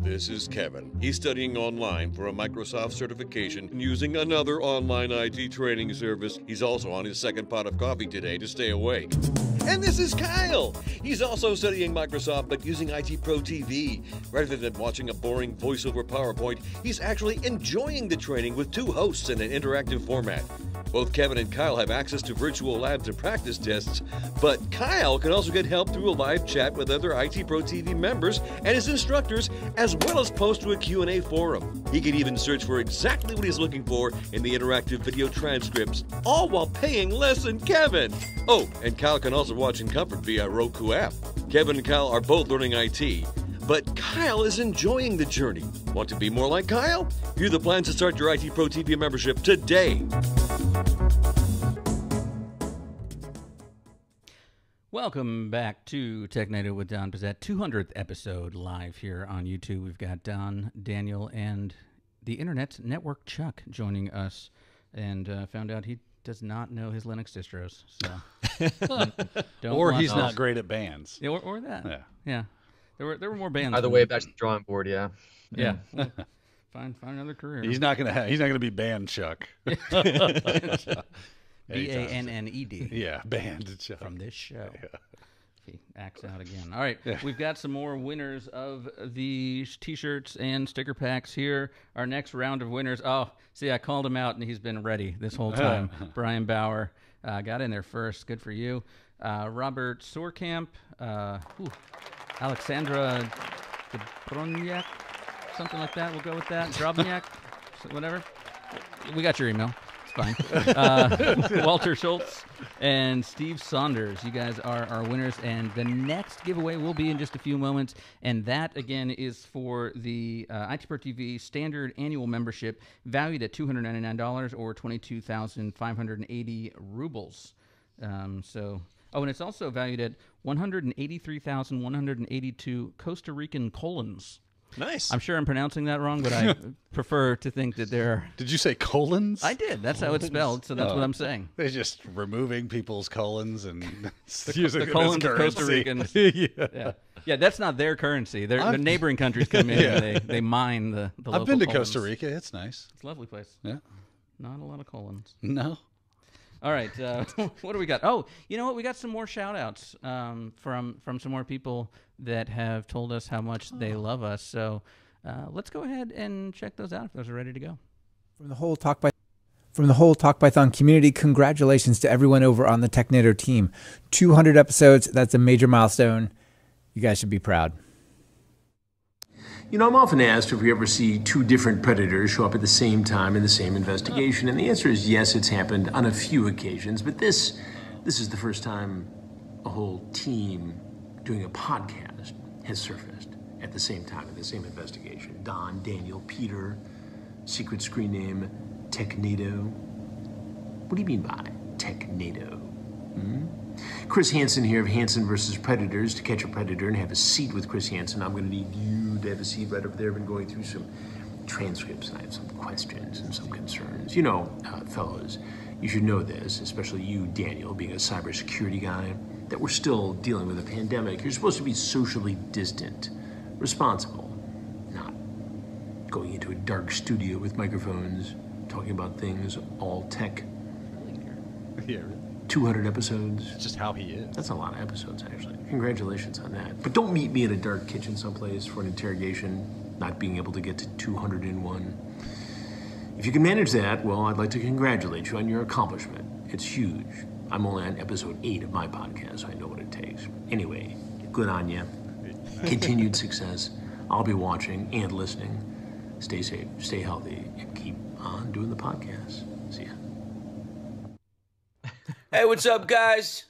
This is Kevin. He's studying online for a Microsoft certification and using another online IT training service. He's also on his second pot of coffee today to stay awake. And this is Kyle. He's also studying Microsoft but using IT Pro TV. Rather than watching a boring voiceover PowerPoint, he's actually enjoying the training with two hosts in an interactive format. Both Kevin and Kyle have access to virtual labs and practice tests, but Kyle can also get help through a live chat with other IT Pro TV members and his instructors, as well as post to a Q&A forum. He can even search for exactly what he's looking for in the interactive video transcripts, all while paying less than Kevin. Oh, and Kyle can also watch in comfort via Roku app. Kevin and Kyle are both learning IT, but Kyle is enjoying the journey. Want to be more like Kyle? View the plans to start your IT Pro TV membership today. Welcome back to TechNado with Don Pezet, 200th episode live here on YouTube. We've got Don, Daniel, and the Internet Network Chuck joining us, and uh, found out he does not know his Linux distros. So, [laughs] don't or he's those. not great at bands. Yeah, or, or that. Yeah. yeah. There were there were more bands. Either than- way, back to the drawing board. Yeah. yeah. Well, find find another career. He's not gonna. Ha- he's not gonna be band Chuck. [laughs] [laughs] B A N N E D. [laughs] Yeah, banned Chuck. from this show. If he acts out again. All right, we've got some more winners of the t-shirts and sticker packs here. Our next round of winners. Oh, see, I called him out, and he's been ready this whole [laughs] time. Brian Bauer uh, got in there first. Good for you. Uh, Robert Sourkamp. Uh, ooh, Alexandra Dobroniak, something like that. We'll go with that. [laughs] Drobniak, whatever. We got your email. Fine. [laughs] Uh, [laughs] Walter Schultz and Steve Saunders. You guys are our winners, and the next giveaway will be in just a few moments. And that again is for the uh, IT Pro TV standard annual membership, valued at two hundred ninety nine dollars or twenty two thousand five hundred eighty rubles. Um, so. Oh, and it's also valued at 183,182 Costa Rican colons. Nice. I'm sure I'm pronouncing that wrong, but I [laughs] prefer to think that they're. Did you say colons? I did. That's how it's spelled, so that's Oh. what I'm saying. They're just removing people's colons and using [laughs] [laughs] the them as colons of Costa currency. Ricans. yeah. Yeah, yeah, that's not their currency. They're, the neighboring countries come in Yeah. and they, they mine the, the I've been to local Costa. Rica. It's nice. It's a lovely place. Yeah. Not a lot of colons. No. All right, uh, [laughs] what do we got? Oh, you know what? We got some more shout outs um, from from some more people that have told us how much they love us. So uh, let's go ahead and check those out if those are ready to go. From the whole Talk by from the whole Talk Python community, congratulations to everyone over on the Technado team. 200 episodes, that's a major milestone. You guys should be proud. You know, I'm often asked if we ever see two different predators show up at the same time in the same investigation, and the answer is yes, it's happened on a few occasions, but this this is the first time a whole team doing a podcast has surfaced at the same time in the same investigation. Don, Daniel, Peter, secret screen name Technado. What do you mean by Technado? Hmm? Chris Hansen here of Hansen versus Predators. To catch a predator and have a seat with Chris Hansen, I'm going to need you have a seat right over there. I've been going through some transcripts and I have some questions and some concerns. You know, uh, fellows, you should know this, especially you, Daniel, being a cybersecurity guy, that we're still dealing with a pandemic. You're supposed to be socially distant, responsible, not going into a dark studio with microphones, talking about things all tech. Yeah. 200 episodes. It's just how he is. That's a lot of episodes, actually. Congratulations on that. But don't meet me in a dark kitchen someplace for an interrogation, not being able to get to 201. If you can manage that, well, I'd like to congratulate you on your accomplishment. It's huge. I'm only on episode 8 of my podcast, so I know what it takes. Anyway, good on you. Continued [laughs] success. I'll be watching and listening. Stay safe, stay healthy, and keep on doing the podcast. Hey, what's up, guys?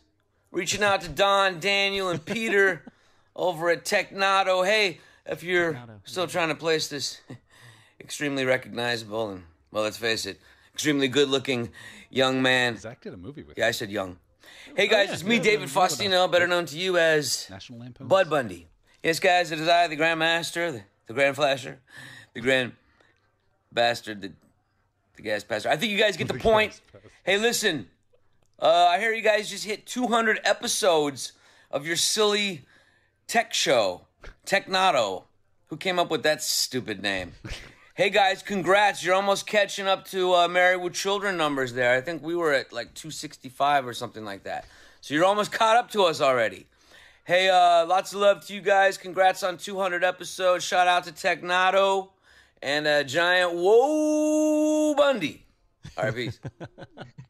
Reaching out to Don, Daniel, and Peter [laughs] over at Technado. Hey, if you're still trying to place this [laughs] extremely recognizable and, well, let's face it, extremely good looking young man. He's acted a movie with Yeah, I said young. Hey, guys, oh, yeah, it's me, yeah, David yeah, Faustino, better known to you as National Lampoon. Bud Bundy. Yes, guys, it is I, the Grand Master, the, the Grand Flasher, the Grand Bastard, the, the Gas Pastor. I think you guys get the point. Hey, listen, uh, I hear you guys just hit 200 episodes of your silly tech show, Technado. Who came up with that stupid name? [laughs] Hey guys, congrats! You're almost catching up to uh, Married with Children numbers there. I think we were at like 265 or something like that. So you're almost caught up to us already. Hey, uh, lots of love to you guys. Congrats on 200 episodes. Shout out to Technado and uh, Giant Whoa Bundy. All right, peace.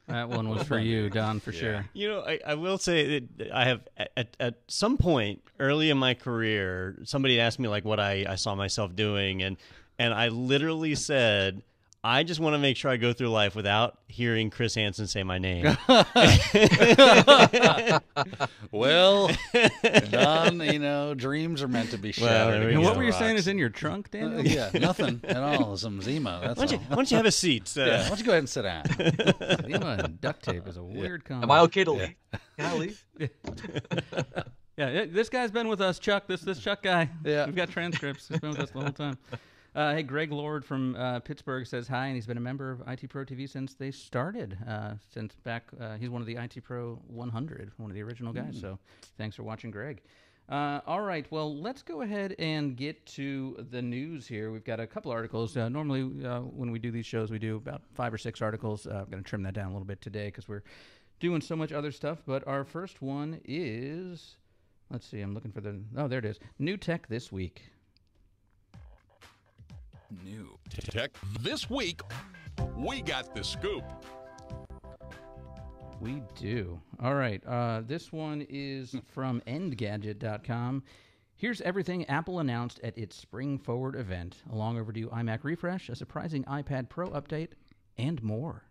That one was for [laughs] you, Don, for sure. You know, I, I will say that I have at, at some point early in my career, somebody asked me like what I, I saw myself doing, and and I literally said, I just want to make sure I go through life without hearing Chris Hansen say my name. [laughs] [laughs] well, [laughs] Don, you know, dreams are meant to be shattered. there we And what were you saying is in your trunk, Daniel? Uh, yeah, nothing at all. Some Zima. That's Why don't, you, why don't you have a seat? Uh, Yeah, why don't you go ahead and sit down? Zima and duct tape is a weird combo. Am I okay to leave? Can I leave? Yeah, yeah, this guy's been with us, Chuck. This this Chuck guy. Yeah. we've got transcripts. He's been with us the whole time. Uh, hey, Greg Lord from uh, Pittsburgh says hi, and he's been a member of IT Pro TV since they started. Uh, since back, uh, he's one of the IT Pro 100, one of the original guys. Hmm. So, thanks for watching, Greg. Uh, all right, well, let's go ahead and get to the news here. We've got a couple articles. Uh, normally, uh, when we do these shows, we do about five or six articles. Uh, I'm going to trim that down a little bit today because we're doing so much other stuff. But our first one is, let's see, I'm looking for the, oh, there it is. New tech this week. New tech this week. We got the scoop. We do. All right. Uh, this one is from Engadget.com. Here's everything Apple announced at its Spring Forward event a long overdue iMac refresh, a surprising iPad Pro update, and more.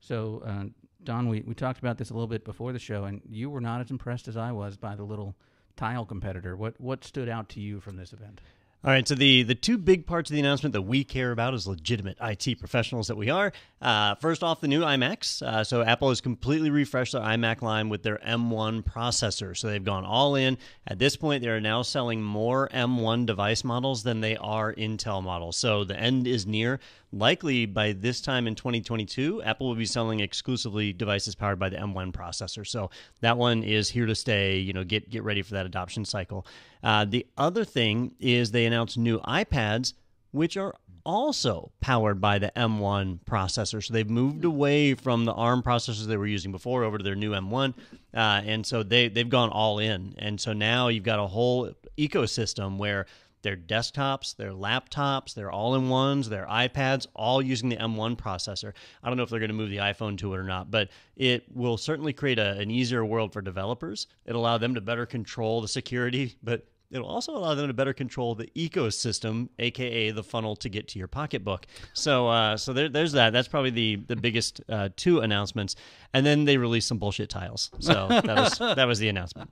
So, uh, Don, we, we talked about this a little bit before the show, and you were not as impressed as I was by the little tile competitor. What, what stood out to you from this event? All right, so the the two big parts of the announcement that we care about as legitimate IT professionals that we are. Uh, first off, the new iMacs. Uh, so Apple has completely refreshed their iMac line with their M1 processor. So they've gone all in. At this point, they are now selling more M1 device models than they are Intel models. So the end is near. Likely by this time in 2022, Apple will be selling exclusively devices powered by the M1 processor. So that one is here to stay. You know, get get ready for that adoption cycle. Uh, the other thing is they announced new iPads, which are also powered by the M1 processor. So they've moved away from the ARM processors they were using before over to their new M1, uh, and so they they've gone all in. And so now you've got a whole ecosystem where their desktops, their laptops, their all-in-ones, their iPads, all using the M1 processor. I don't know if they're going to move the iPhone to it or not, but it will certainly create a, an easier world for developers. It'll allow them to better control the security, but It'll also allow them to better control the ecosystem, aka the funnel to get to your pocketbook. So, uh, so there, there's that. That's probably the the biggest uh, two announcements. And then they released some bullshit tiles. So that was [laughs] that was the announcement.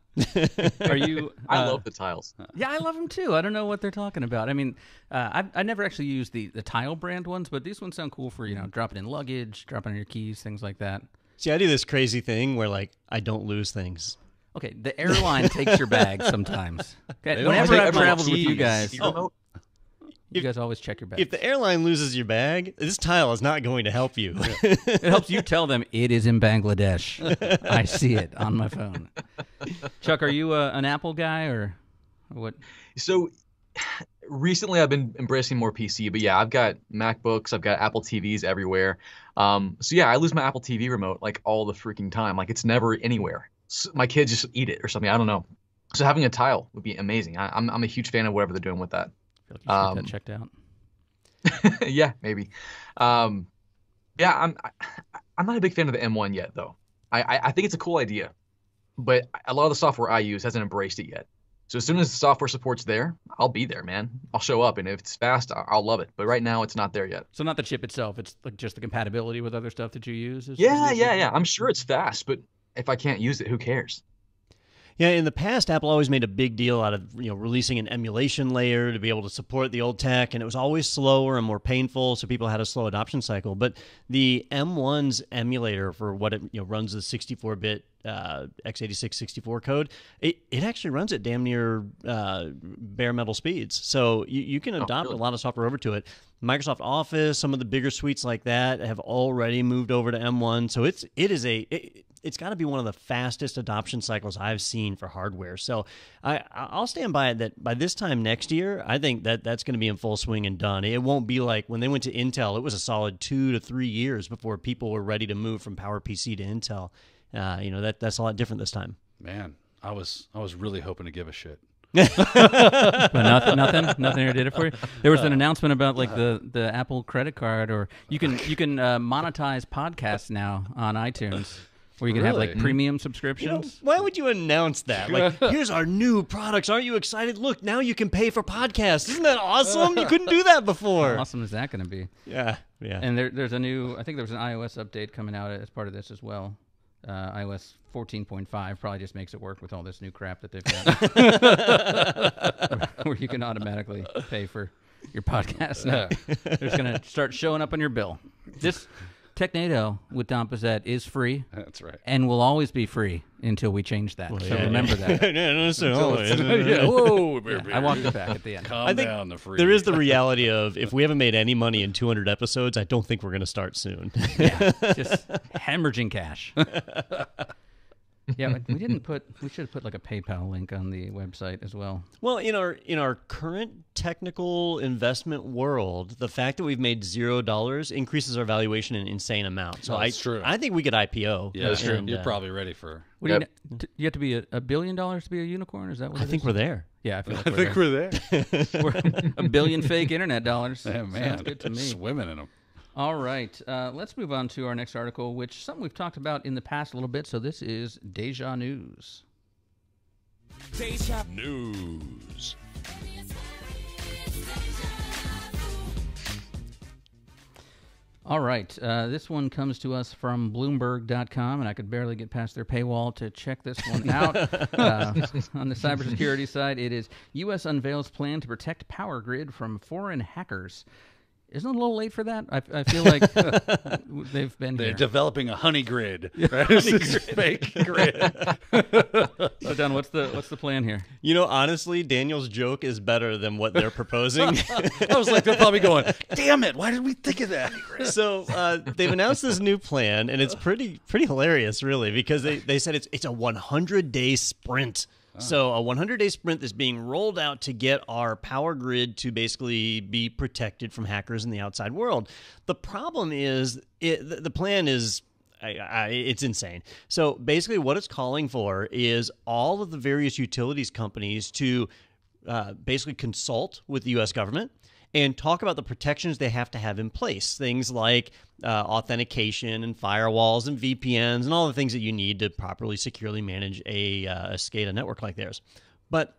Are you? [laughs] I uh, love the tiles. Yeah, I love them too. I don't know what they're talking about. I mean, uh, I've I never actually used the the tile brand ones, but these ones sound cool for you know dropping in luggage, dropping in your keys, things like that. See, I do this crazy thing where like I don't lose things. Okay, the airline takes your bag sometimes. Okay, whenever I've traveled with you guys, Oh. you guys always check your bag. If the airline loses your bag, this tile is not going to help you. [laughs] it helps you tell them it is in Bangladesh. I see it on my phone. Chuck, are you uh, an Apple guy or what? So recently I've been embracing more PC, but yeah, I've got MacBooks, I've got Apple TVs everywhere. Um, so yeah, I lose my Apple TV remote like all the freaking time. Like it's never anywhere. My kids just eat it or something. I don't know. So having a tile would be amazing. I, I'm I'm a huge fan of whatever they're doing with that. you should get that checked out. [laughs] yeah, maybe. Um, yeah, I'm I, I'm not a big fan of the M1 yet though. I, I I think it's a cool idea, but a lot of the software I use hasn't embraced it yet. So as soon as the software support's there, I'll be there, man. I'll show up, and if it's fast, I- I'll love it. But right now, it's not there yet. So not the chip itself; it's like just the compatibility with other stuff that you use. Is, Yeah, is yeah, yeah. I'm sure it's fast, but if I can't use it, who cares? Yeah, in the past, Apple always made a big deal out of you know releasing an emulation layer to be able to support the old tech, and it was always slower and more painful, so people had a slow adoption cycle. But the M1's emulator for what it you know runs the 64-bit uh, x86 64 code, it, it actually runs at damn near uh, bare metal speeds. So you, you can adopt a lot of software over to it. Microsoft Office, some of the bigger suites like that have already moved over to M1. So it's it is a it, it's got to be one of the fastest adoption cycles I've seen for hardware. So I I'll stand by it that by this time next year, I think that that's going to be in full swing and done. It won't be like when they went to Intel, it was a solid 2 to 3 years before people were ready to move from PowerPC to Intel. Uh, you know, that that's a lot different this time. Man, I was I was really hoping to give a shit. [laughs] but nothing, nothing, nothing ever did it for you. There was an announcement about like the, the Apple credit card, or you can you can uh, monetize podcasts now on iTunes, where you can have like Really? premium You know, subscriptions. why would you announce that? Like, [laughs] here's our new products. Aren't you excited? Look, now you can pay for podcasts. Isn't that awesome? You couldn't do that before. How awesome is that going to be? Yeah, yeah. And there, there's a new. I think there was an iOS update coming out as part of this as well. Uh, iOS 14.5 probably just makes it work with all this new crap that they've got, [laughs] where you can automatically pay for your podcast now. They're just going to start showing up on your bill. This Technado with Don Pezet is free. That's right. And will always be free until we change that. so yeah, remember yeah. that. [laughs] Yeah, no, so always. [laughs] Yeah, whoa, Yeah, I walked it back at the end. Calm I think down, the free. there is the [laughs] reality of if we haven't made any money in 200 episodes, I don't think we're going to start soon. yeah, just hemorrhaging cash. Yeah, we didn't [laughs] put. We should have put like a PayPal link on the website as well. Well, in our in our current technical investment world, the fact that we've made zero dollars increases our valuation an insane amount. So Oh, I, true. I think we could IPO. Yeah, that's true. You're uh, probably ready for. What do you, ne- t- you have to be a, a billion dollars to be a unicorn? Is that what I it think is? we're there. Yeah, I feel [laughs] like I we're think there. we're there. [laughs] We're a billion fake internet dollars. Yeah, man, Sounds good to me. Swimming in them. All right, uh, let's move on to our next article, which something we've talked about in the past a little bit. So this is Deja News. Deja News. All right. Uh, this one comes to us from Bloomberg.com, and I could barely get past their paywall to check this one [laughs] out. uh, on the cybersecurity side, it is U.S. unveils plan to protect power grid from foreign hackers. Isn't it a little late for that? I, I feel like [laughs] they've been They're here. developing a honey grid. [laughs] Yeah, Right? [laughs] honey This is grid. fake grid. so, Don, what's the what's the plan here? You know, honestly, Daniel's joke is better than what they're proposing. I was like, they're probably going, damn it, why did we think of that? so uh, they've announced this new plan, and it's pretty pretty hilarious, really, because they, they said it's it's a 100 day sprint. So a 100 day sprint that's being rolled out to get our power grid to basically be protected from hackers in the outside world. The problem is it, the, the plan is. I, I, it's insane. So basically, what it's calling for is all of the various utilities companies to uh, basically consult with the U.S. government and talk about the protections they have to have in place. Things like uh, authentication and firewalls and VPNs and all the things that you need to properly, securely manage a, uh, a SCADA network like theirs. But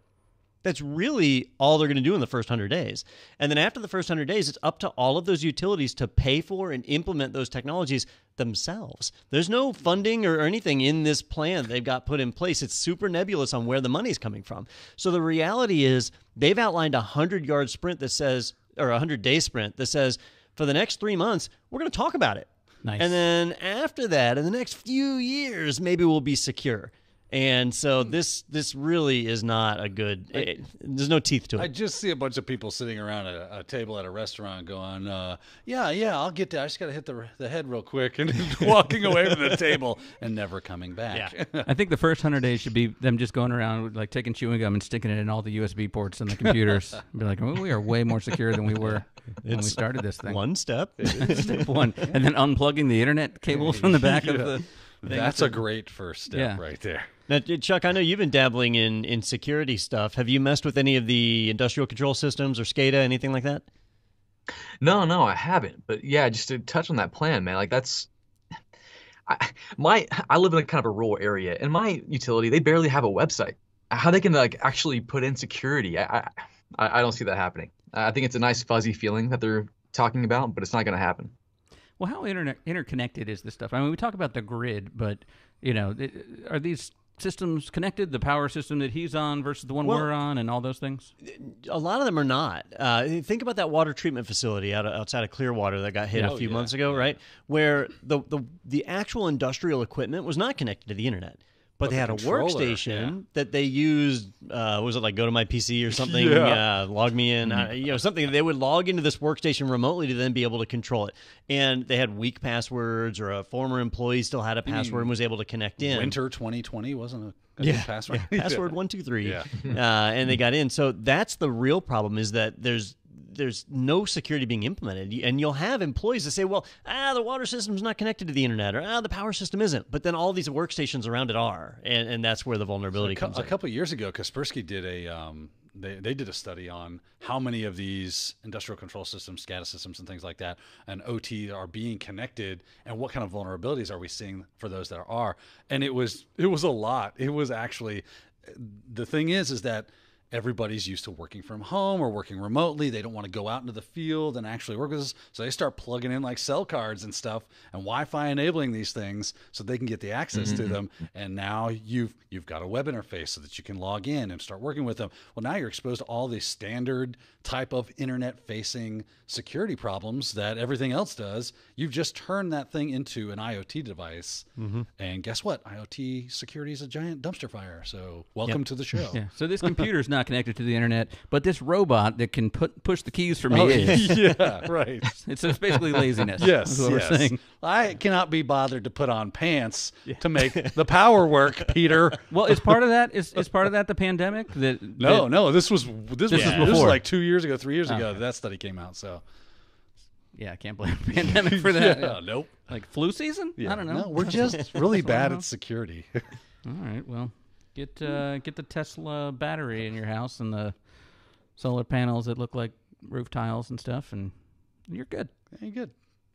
that's really all they're going to do in the first 100 days. And then after the first 100 days, it's up to all of those utilities to pay for and implement those technologies themselves. There's no funding or anything in this plan they've got put in place. It's super nebulous on where the money's coming from. So the reality is they've outlined a 100 yard sprint that says, or a 100 day sprint that says, for the next three months, we're going to talk about it. Nice. And then after that, in the next few years, maybe we'll be secure. And so this this really is not a good. It, there's no teeth to it. I just see a bunch of people sitting around a, a table at a restaurant going, uh, "Yeah, yeah, I'll get that. I just got to hit the the head real quick," and [laughs] walking away from the table and never coming back. Yeah. [laughs] I think the first hundred days should be them just going around like taking chewing gum and sticking it in all the USB ports on the computers. [laughs] be like, oh, we are way more secure than we were when we started this thing. one step. step one, and then unplugging the internet cables from the back of the. thing. That's a great first step Yeah. right there. Now, Chuck, I know you've been dabbling in in security stuff. Have you messed with any of the industrial control systems or SCADA, anything like that? No, no, I haven't. But yeah, just to touch on that plan, man, like that's I, my I live in a kind of a rural area, and my utility they barely have a website. How they can like actually put in security, I I, I don't see that happening. I think it's a nice fuzzy feeling that they're talking about, but it's not going to happen. Well, how internet interconnected is this stuff? I mean, we talk about the grid, but you know, are these systems connected? The power system that he's on versus the one Well- we're on, and all those things. A lot of them are not. Uh, think about that water treatment facility out outside of Clearwater that got hit Yeah. a Oh, few yeah, months ago, right? Where the, the the actual industrial equipment was not connected to the internet. But, But they the had a workstation that they used. Uh, was it like go to my PC or something? Yeah. Uh, log me in. Uh, you know, something they would log into this workstation remotely to then be able to control it. And they had weak passwords, or a former employee still had a password and was able to connect in. Winter 2020 wasn't a, a yeah, password. [laughs] yeah, password one two three. Yeah. uh, and they got in. So that's the real problem is that there's there's no security being implemented, and you'll have employees that say, "Well, ah, the water system's not connected to the internet, or ah, the power system isn't," but then all these workstations around it are, and, and that's where the vulnerability a, cou- comes a in. couple of years ago, Kaspersky did a um, they they did a study on how many of these industrial control systems, SCADA systems, and things like that, and OT are being connected, and what kind of vulnerabilities are we seeing for those that are? And it was it was a lot. It was actually the thing is is that everybody's used to working from home or working remotely. They don't want to go out into the field and actually work with us. So they start plugging in like cell cards and stuff and Wi-Fi enabling these things so they can get the access to Mhm. them. And now you've you've got a web interface so that you can log in and start working with them. Well, now you're exposed to all the standard type of internet facing security problems that everything else does. You've just turned that thing into an IoT device. Mhm. And guess what? IoT security is a giant dumpster fire. So welcome to the show. [laughs] Yeah. So this computer's not connected to the internet, but this robot that can put push the keys for me Oh, [laughs] is. yeah, right. [laughs] It's, it's basically laziness. Yes, is what yes. we're saying. I cannot be bothered to put on pants to make the power work, [laughs] Peter. Well, is part of that is, is part of that the pandemic? That No, that- no. This was this, This was was this was like two years ago, three years ago. Okay. That study came out. So Yeah, I can't blame the pandemic for that. Yeah, nope. Like flu season? Yeah. I don't know. No, we're just really That's what I bad at security. All right. Well, get uh, get the Tesla battery in your house and the solar panels that look like roof tiles and stuff, and you're good. You're good.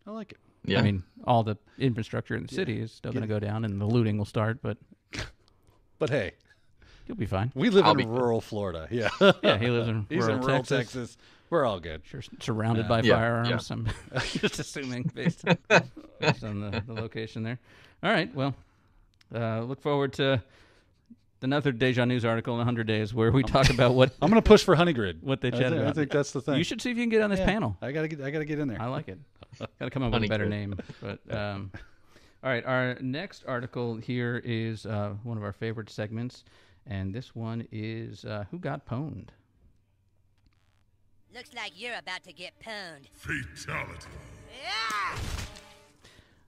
I like it. Yeah. I mean, all the infrastructure in the Yeah. city is still going to go down, and the looting will start, but [laughs] But hey, you'll be fine. we live I'll in be- rural Florida. Yeah. Yeah, he lives in [laughs] He's rural in rural Texas. Texas. We're all good. Sure, surrounded Uh, by Yeah, firearms. I'm [laughs] just assuming based, based on the, the location there. All right. Well, uh, look forward to another Deja News article in 100 days where we talk about what [laughs] I'm going to push for Honeygrid. what they I chatted thi- I think that's the thing. You should see if you can get on this Yeah, panel. I gotta get. I gotta get in there. I like it. [laughs] Got to come up with a better name. But [laughs] um, all right, our next article here is uh, one of our favorite segments, and this one is uh, "Who Got Pwned." Looks like you're about to get pwned. Fatality.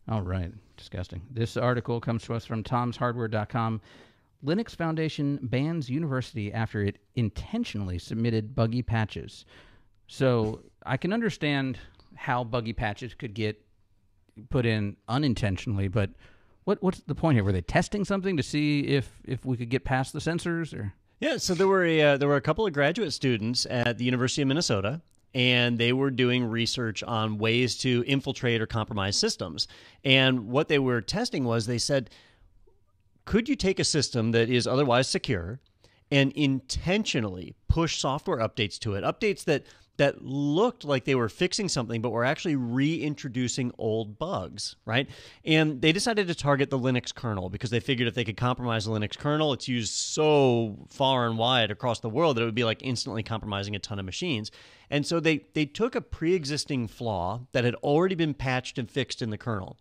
All right, disgusting. This article comes to us from Tom'sHardware.com. Linux Foundation bans university after it intentionally submitted buggy patches. So I can understand how buggy patches could get put in unintentionally, but what what's the point here? Were they testing something to see if if we could get past the sensors or? Yeah, so there were a, uh, there were a couple of graduate students at the University of Minnesota, and they were doing research on ways to infiltrate or compromise systems. And what they were testing was they said, could you take a system that is otherwise secure and intentionally push software updates to it, updates that that looked like they were fixing something, but were actually reintroducing old bugs, right? And they decided to target the Linux kernel because they figured if they could compromise the Linux kernel, it's used so far and wide across the world that it would be like instantly compromising a ton of machines. And so they they took a pre-existing flaw that had already been patched and fixed in the kernel.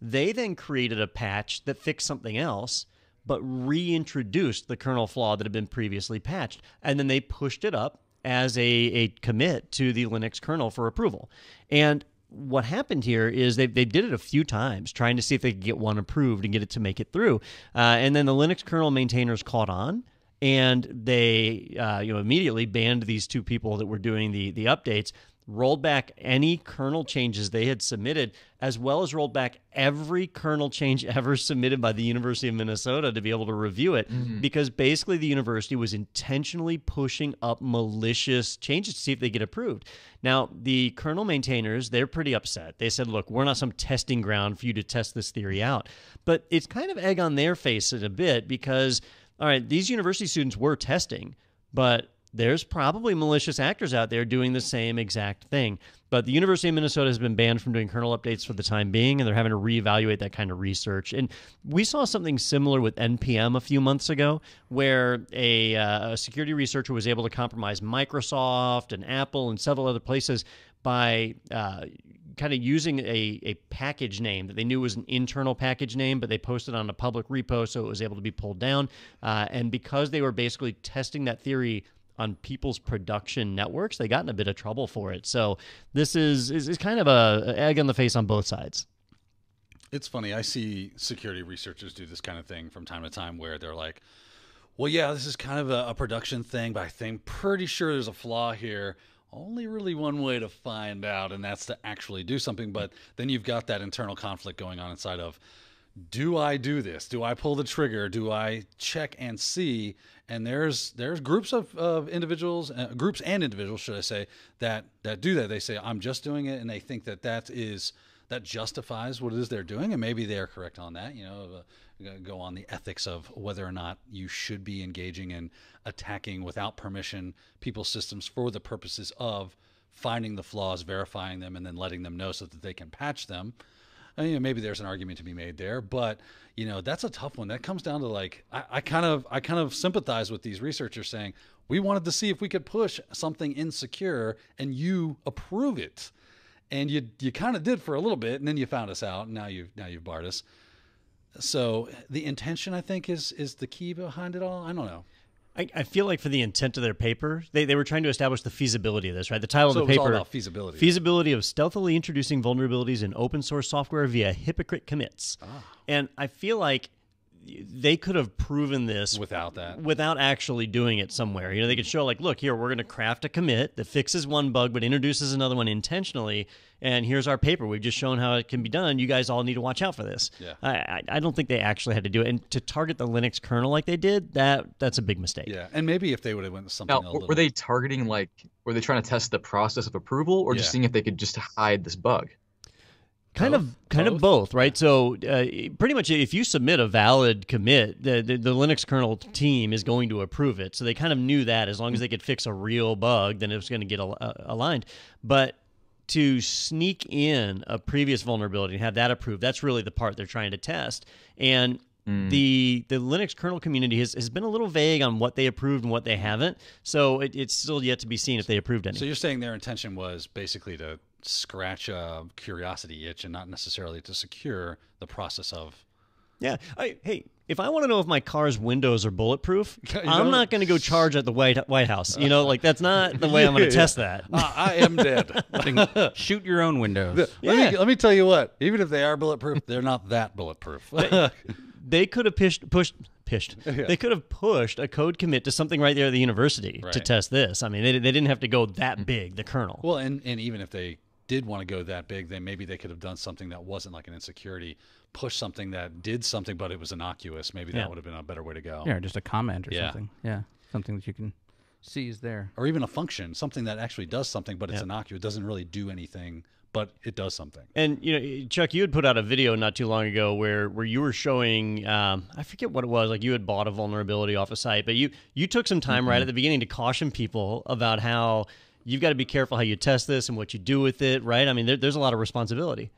They then created a patch that fixed something else but reintroduced the kernel flaw that had been previously patched. And then they pushed it up as a, a commit to the Linux kernel for approval. And what happened here is they, they did it a few times trying to see if they could get one approved and get it to make it through. Uh, and then the Linux kernel maintainers caught on and they uh, you know immediately banned these two people that were doing the the updates rolled back any kernel changes they had submitted, as well as rolled back every kernel change [laughs] ever submitted by the University of Minnesota to be able to review it, Mm-hmm. because basically the university was intentionally pushing up malicious changes to see if they get approved. Now, the kernel maintainers, they're pretty upset. They said, look, we're not some testing ground for you to test this theory out. But it's kind of egg on their face in a bit because, all right, these university students were testing, but there's probably malicious actors out there doing the same exact thing. But the University of Minnesota has been banned from doing kernel updates for the time being, and they're having to reevaluate that kind of research. And we saw something similar with NPM a few months ago, where a, uh, a security researcher was able to compromise Microsoft and Apple and several other places by uh, kind of using a, a package name that they knew was an internal package name, but they posted on a public repo, so it was able to be pulled down. Uh, and because they were basically testing that theory on people's production networks, they got in a bit of trouble for it. So this is is, is kind of a, a egg on the face on both sides. It's funny. I see security researchers do this kind of thing from time to time where they're like, well, yeah, this is kind of a, a production thing, but I think pretty sure there's a flaw here. Only really one way to find out, and that's to actually do something. But then you've got that internal conflict going on inside of, do I do this? Do I pull the trigger? Do I check and see? And there's there's groups of, of individuals, uh, groups and individuals, should I say, that that do that. They say I'm just doing it, and they think that that is that justifies what it is they're doing, and maybe they are correct on that. You know, uh, go on the ethics of whether or not you should be engaging in attacking without permission people's systems for the purposes of finding the flaws, verifying them, and then letting them know so that they can patch them. Uh, you know, maybe there's an argument to be made there, but you know that's a tough one. That comes down to like I, I kind of I kind of sympathize with these researchers saying we wanted to see if we could push something insecure and you approve it, and you you kind of did for a little bit, and then you found us out, and now you now you've barred us. So the intention, I think, is is the key behind it all. I don't know. I, I feel like for the intent of their paper, they, they were trying to establish the feasibility of this, right? The title So of the paper about feasibility. Feasibility of stealthily introducing vulnerabilities in open source software via hypocrite commits. Ah. And I feel like they could have proven this without that. without actually doing it somewhere. You know they could show like look here we're going to craft a commit that fixes one bug but introduces another one intentionally and here's our paper. We've just shown how it can be done. You guys all need to watch out for this. Yeah. I, I, I don't think they actually had to do it. And to target the linux kernel like they did that that's a big mistake. Yeah, and maybe if they would have went with something Now, a were little they targeting like were they trying to test the process of approval or Yeah. just seeing if they could just hide this bug? Kind of kind of both? right? So uh, pretty much if you submit a valid commit the, the, the linux kernel team is going to approve it. So they kind of knew that as long as they could fix a real bug then it was going to get al- uh, aligned. But to sneak in a previous vulnerability and have that approved that's really the part they're trying to test. And the the Linux kernel community has, has been a little vague on what they approved and what they haven't. So it, it's still yet to be seen if they approved any. So you're saying their intention was basically to scratch a curiosity itch and not necessarily to secure the process of. Yeah. I, hey, if I want to know if my car's windows are bulletproof, [laughs] You I'm don't- going to go charge at the White White House. You know, like that's not the way I'm going [laughs] to Yeah. test that. Uh, I am dead. [laughs] Shoot your own windows. Let, me, let me tell you what. Even if they are bulletproof, they're not that bulletproof. They, they could have pushed pushed pushed. Yeah. They could have pushed a code commit to something right there at the university to test this. I mean, they, they didn't have to go that big. The kernel. well, and, and even if they did want to go that big, then maybe they could have done something that wasn't like an insecurity, push something that did something, but it was innocuous. Maybe Yeah. that would have been a better way to go. Yeah, or just a comment or Yeah. something. Yeah. something that you can see is there. or even a function, something that actually does something, but it's Yeah. innocuous. It doesn't really do anything, but it does something. And you know, Chuck, you had put out a video not too long ago where where you were showing um, I forget what it was, like you had bought a vulnerability off a site, but you you took some time right Mhm. at the beginning to caution people about how you've got to be careful how you test this and what you do with it, right? I mean, there, there's a lot of responsibility.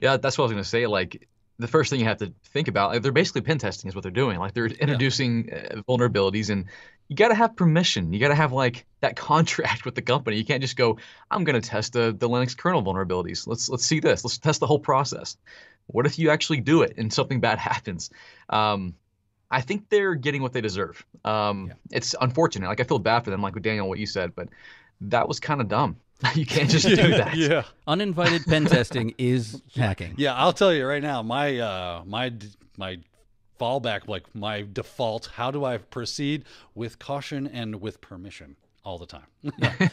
Yeah, that's what I was gonna say. Like the first thing you have to think about, like, they're basically pen testing is what they're doing. Like they're introducing uh, vulnerabilities, and you got to have permission. You got to have like that [laughs] contract with the company. You can't just go, "I'm gonna test the the Linux kernel vulnerabilities. Let's let's see this. Let's test the whole process." What if you actually do it and something bad [laughs] happens? Um, I think they're getting what they deserve. Um, It's unfortunate. Like I feel bad for them, like with Daniel, what you said, but that was kind of dumb. [laughs] you can't just [laughs] do that. yeah. Uninvited pen testing is [laughs] hacking. Yeah, I'll tell you right now, my uh, my my fallback, like my default, how do I proceed with caution and with permission all the time?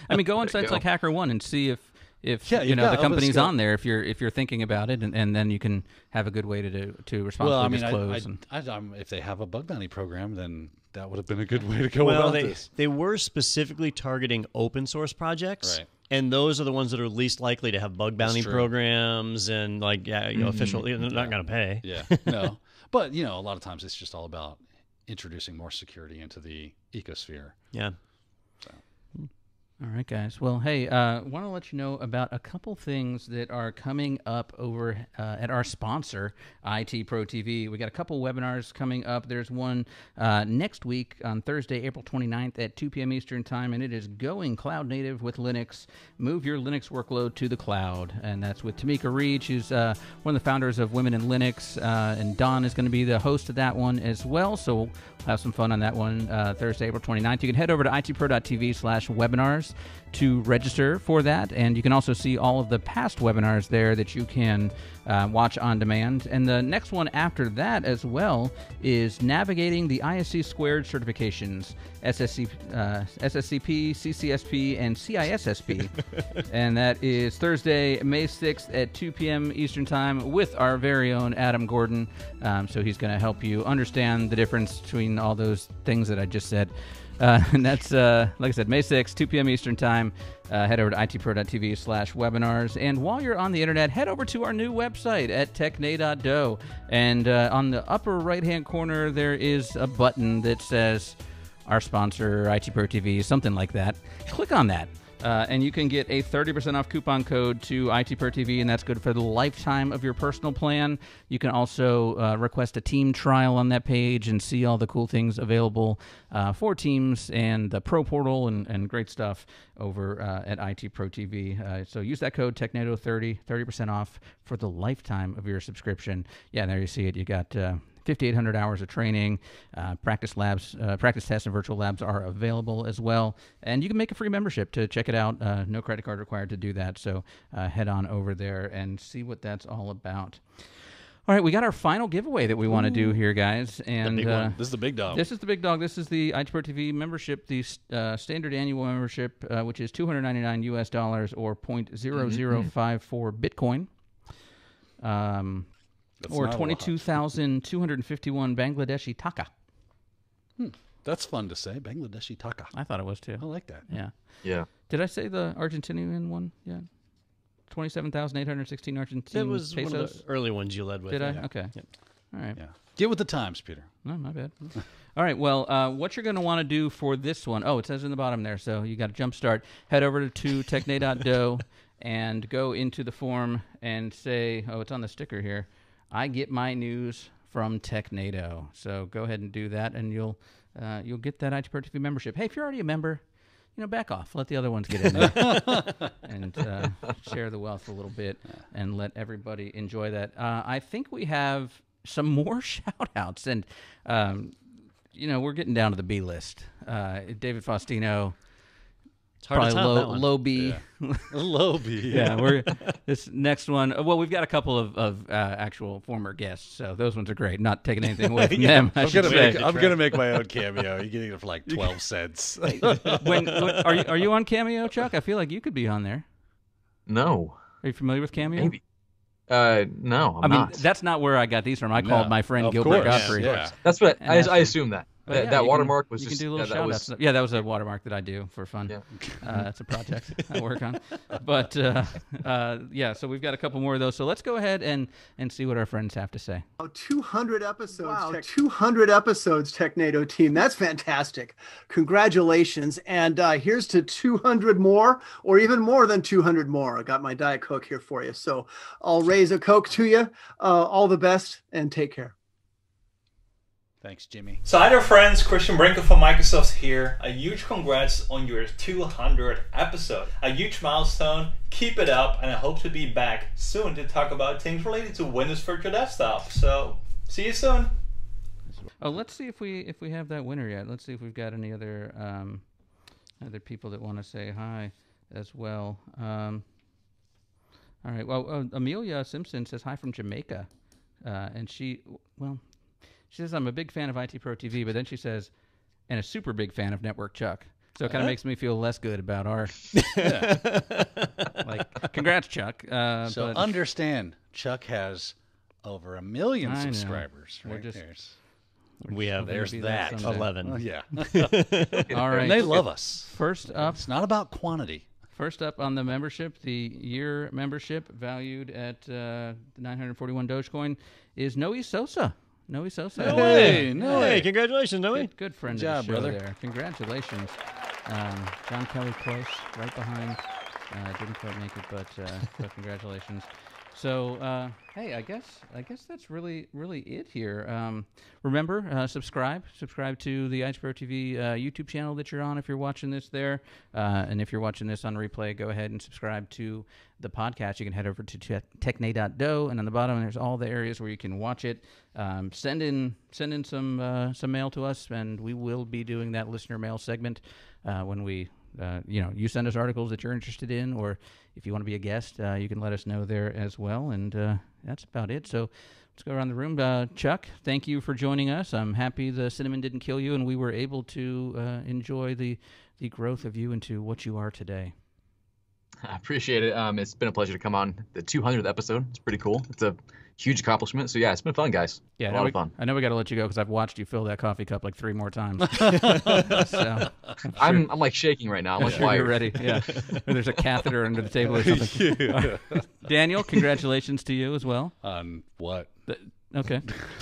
I mean, go on sites like HackerOne and see if if Yeah, you know the company's on there. If you're if you're thinking about it, and, and then you can have a good way to do, to responsibly well, I mean, disclose. I, and, I, I, I'm, if they have a bug bounty program, then that would have been a good way to go well, about they this. they were specifically targeting open source projects. Right. And those are the ones that are least likely to have bug bounty programs and like yeah, you know, Mhm. official. They're not going to pay. Yeah, [laughs] no, but you know, a lot of times it's just all about introducing more security into the ecosphere. Yeah. All right, guys. Well, hey, uh, want to let you know about a couple things that are coming up over uh, at our sponsor, IT Pro TV. We got a couple webinars coming up. There's one uh, next week on Thursday, April 29th at 2 p.m. Eastern Time, and it is Going Cloud Native with Linux. Move your Linux workload to the cloud. And that's with Tameika Reed. She's uh, one of the founders of Women in Linux, uh, and Don is going to be the host of that one as well. So we'll have some fun on that one uh, Thursday, April 29th. You can head over to itpro.tv slash webinars to register for that. And you can also see all of the past webinars there that you can uh, watch on demand. And the next one after that as well is navigating the ISC squared certifications SSC, uh, SSCP, CCSP, and CISSP. [laughs] and that is Thursday, May 6th at 2 p.m. Eastern Time with our very own Adam Gordon. Um, so he's going to help you understand the difference between all those things that I just said. Uh, [laughs] and that's, uh, like I said, May 6th, 2 p.m. Eastern Time. Uh, head over to itpro.tv slash webinars. And while you're on the internet, head over to our new website at techna.do. And uh, on the upper right hand corner, there is a button that says our sponsor, IT Pro TV, something like that. Click on that. Uh, and you can get a 30% off coupon code to IT Pro TV, and that's good for the lifetime of your personal plan. You can also uh, request a team trial on that page and see all the cool things available uh, for teams and the Pro Portal and, and great stuff over uh, at IT Pro TV. Uh, so use that code TechNado30, 30% off for the lifetime of your subscription. Yeah, there you see it. You got. Uh, 5,800 hours of training. Uh, practice labs, uh, practice tests, and virtual labs are available as well. And you can make a free membership to check it out. Uh, no credit card required to do that. So uh, head on over there and see what that's all about. All right, we got our final giveaway that we want to do here, guys. And big uh, one. This is the big dog. This is the big dog. This is the IT Pro TV membership, the uh, standard annual membership, uh, which is 299 US dollars or 0.0054 Bitcoin. Um, That's or not a lot. 22,251 Bangladeshi taka. That's fun to say. Bangladeshi taka. I thought it was too. I like that. Yeah. Yeah. Did I say the Argentinian one? Yeah. 27,816 Argentine That was pesos. one of the early ones you led with. Did I? yeah. Okay. Yep. All right. Yeah. Get with the times, Peter. No, my bad. [laughs] All right. Well, uh, what you're going to want to do for this one? Oh, it says in the bottom there. So you got to jump start. Head over to techna.do [laughs] and go into the form and say, oh, it's on the sticker here. I get my news from Technado. So go ahead and do that, and you'll uh, you'll get that IT Pro TV membership. Hey, if you're already a member, you know, back off. Let the other ones get in there [laughs] and uh, share the wealth a little bit, and let everybody enjoy that. Uh, I think we have some more [laughs] shout outs, and um, you know, we're getting down to the B list. Uh, David Faustino. It's hard to probably top low, that one. low B. Yeah. [laughs] Low B, yeah, yeah. we're this next one. uh, Well, we've got a couple of, of uh, actual former guests, so those ones are great. Not taking anything away [laughs] from Yeah, them. I I'm should gonna say. make. I'm gonna make my own cameo. You're getting it for like twelve cents. [laughs] when, when are you are you on Cameo, Chuck? I feel like you could be on there. No. Are you familiar with Cameo? Maybe. Uh, no, I'm I mean, not. that's not where I got these from. I No, called my friend of Gilbert course, Gottfried. yeah. That's what I, asked I him. assume that. But That- yeah, that you can- watermark was you just- can do yeah, little that shout was- outs. Yeah, that was a watermark that I do for fun. Yeah. Uh, [laughs] that's a project I work on. But uh, uh, yeah, so we've got a couple more of those. So let's go ahead and and see what our friends have to say. Wow, 200 episodes. Wow, 200 episodes, TechNado team. That's fantastic. Congratulations. And uh, here's to 200 more, or even more than 200 more. I got my Diet Coke here for you. So I'll raise a Coke to you. Uh, all the best and take care. Thanks, Jimmy. So, hi there, friends. Christiaan Brinkhoff from Microsoft here. A huge congrats on your 200th episode. A huge milestone. Keep it up, and I hope to be back soon to talk about things related to Windows Virtual Desktop. So, see you soon. Oh, let's see if we if we have that winner yet. Let's see if we've got any other um, other people that want to say hi as well. Um, all right. Well, uh, Amelia Simpson says hi from Jamaica, uh, and she well, she says I'm a big fan of IT Pro TV, but then she says, and a super big fan of Network Chuck. So it kind of Uh-huh. makes me feel less good about our. [laughs] like, congrats, Chuck. Uh, so but- understand, Chuck has over a million I know. subscribers. We're Right? just- There's- We have there's that. that 11. Oh, yeah. [laughs] All right. And they love us. First up, It's not about quantity. First up on the membership, the year membership valued at uh, 941 Dogecoin is Noe Sosa. Noe Sosa. No way, no Hey, way. congratulations, Noe. Good, good friend Good of job, the show brother. there. Congratulations. Um, John Kelly close, right behind. Uh, didn't quite make it, but, uh, but congratulations. So uh, hey, I guess I guess that's really really it here. Um, remember, uh, subscribe subscribe to the IT Pro TV uh, YouTube channel that you're on if you're watching this there, uh, and if you're watching this on replay, go ahead and subscribe to the podcast. You can head over to te- techna.do, and on the bottom there's all the areas where you can watch it. Um, send in send in some uh, some mail to us, and we will be doing that listener mail segment uh, when we uh, you know, you send us articles that you're interested in, or if you want to be a guest, uh, you can let us know there as well. And uh, that's about it. So let's go around the room. Uh, Chuck, thank you for joining us. I'm happy the cinnamon didn't kill you, and we were able to uh, enjoy the the growth of you into what you are today. I appreciate it. Um, it's been a pleasure to come on the 200th episode. It's pretty cool. It's a huge accomplishment. So yeah, it's been fun, guys. Yeah, a I lot know of fun. I know we got to let you go because I've watched you fill that coffee cup like three more times. [laughs] so, I'm I'm like shaking right now. I'm I'm like sure wired. you're ready. Yeah, there's a catheter under the table or [laughs] something. Yeah. Daniel, congratulations to you as well. On what? The- okay. [laughs]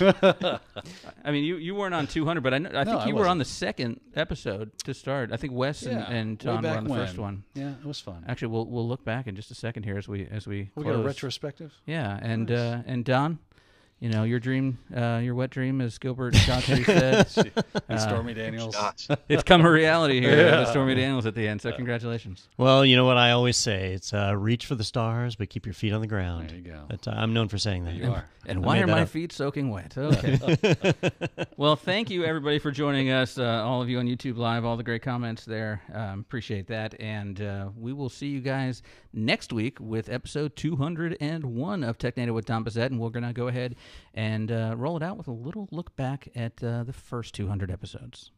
I mean, you, you weren't on 200, but I, I No, think I you were on wasn't. the second episode to start. I think Wes and, Yeah, and Tom were on the first one. Yeah, it was fun. Actually, we'll we'll look back in just a second here as we as we We'll get a close. retrospective? Yeah, and Nice. uh, and Don, you know your dream, uh, your wet dream, as Gilbert [laughs] Gottfried said. And Stormy Daniels. Gosh. [laughs] It's come a reality here. Yeah. with Stormy Daniels at the end. So congratulations. Well, you know what I always say: it's uh, reach for the stars, but keep your feet on the ground. There you go. But, uh, I'm known for saying that. You are. And I why are my up. feet soaking wet? [laughs] Okay. well, thank you everybody for joining us. Uh, all of you on YouTube Live, all the great comments there. Um, appreciate that. And uh, we will see you guys next week with episode 201 of TechNado with Don Pezet. And we're going to go ahead and uh, roll it out with a little look back at uh, the first 200 episodes.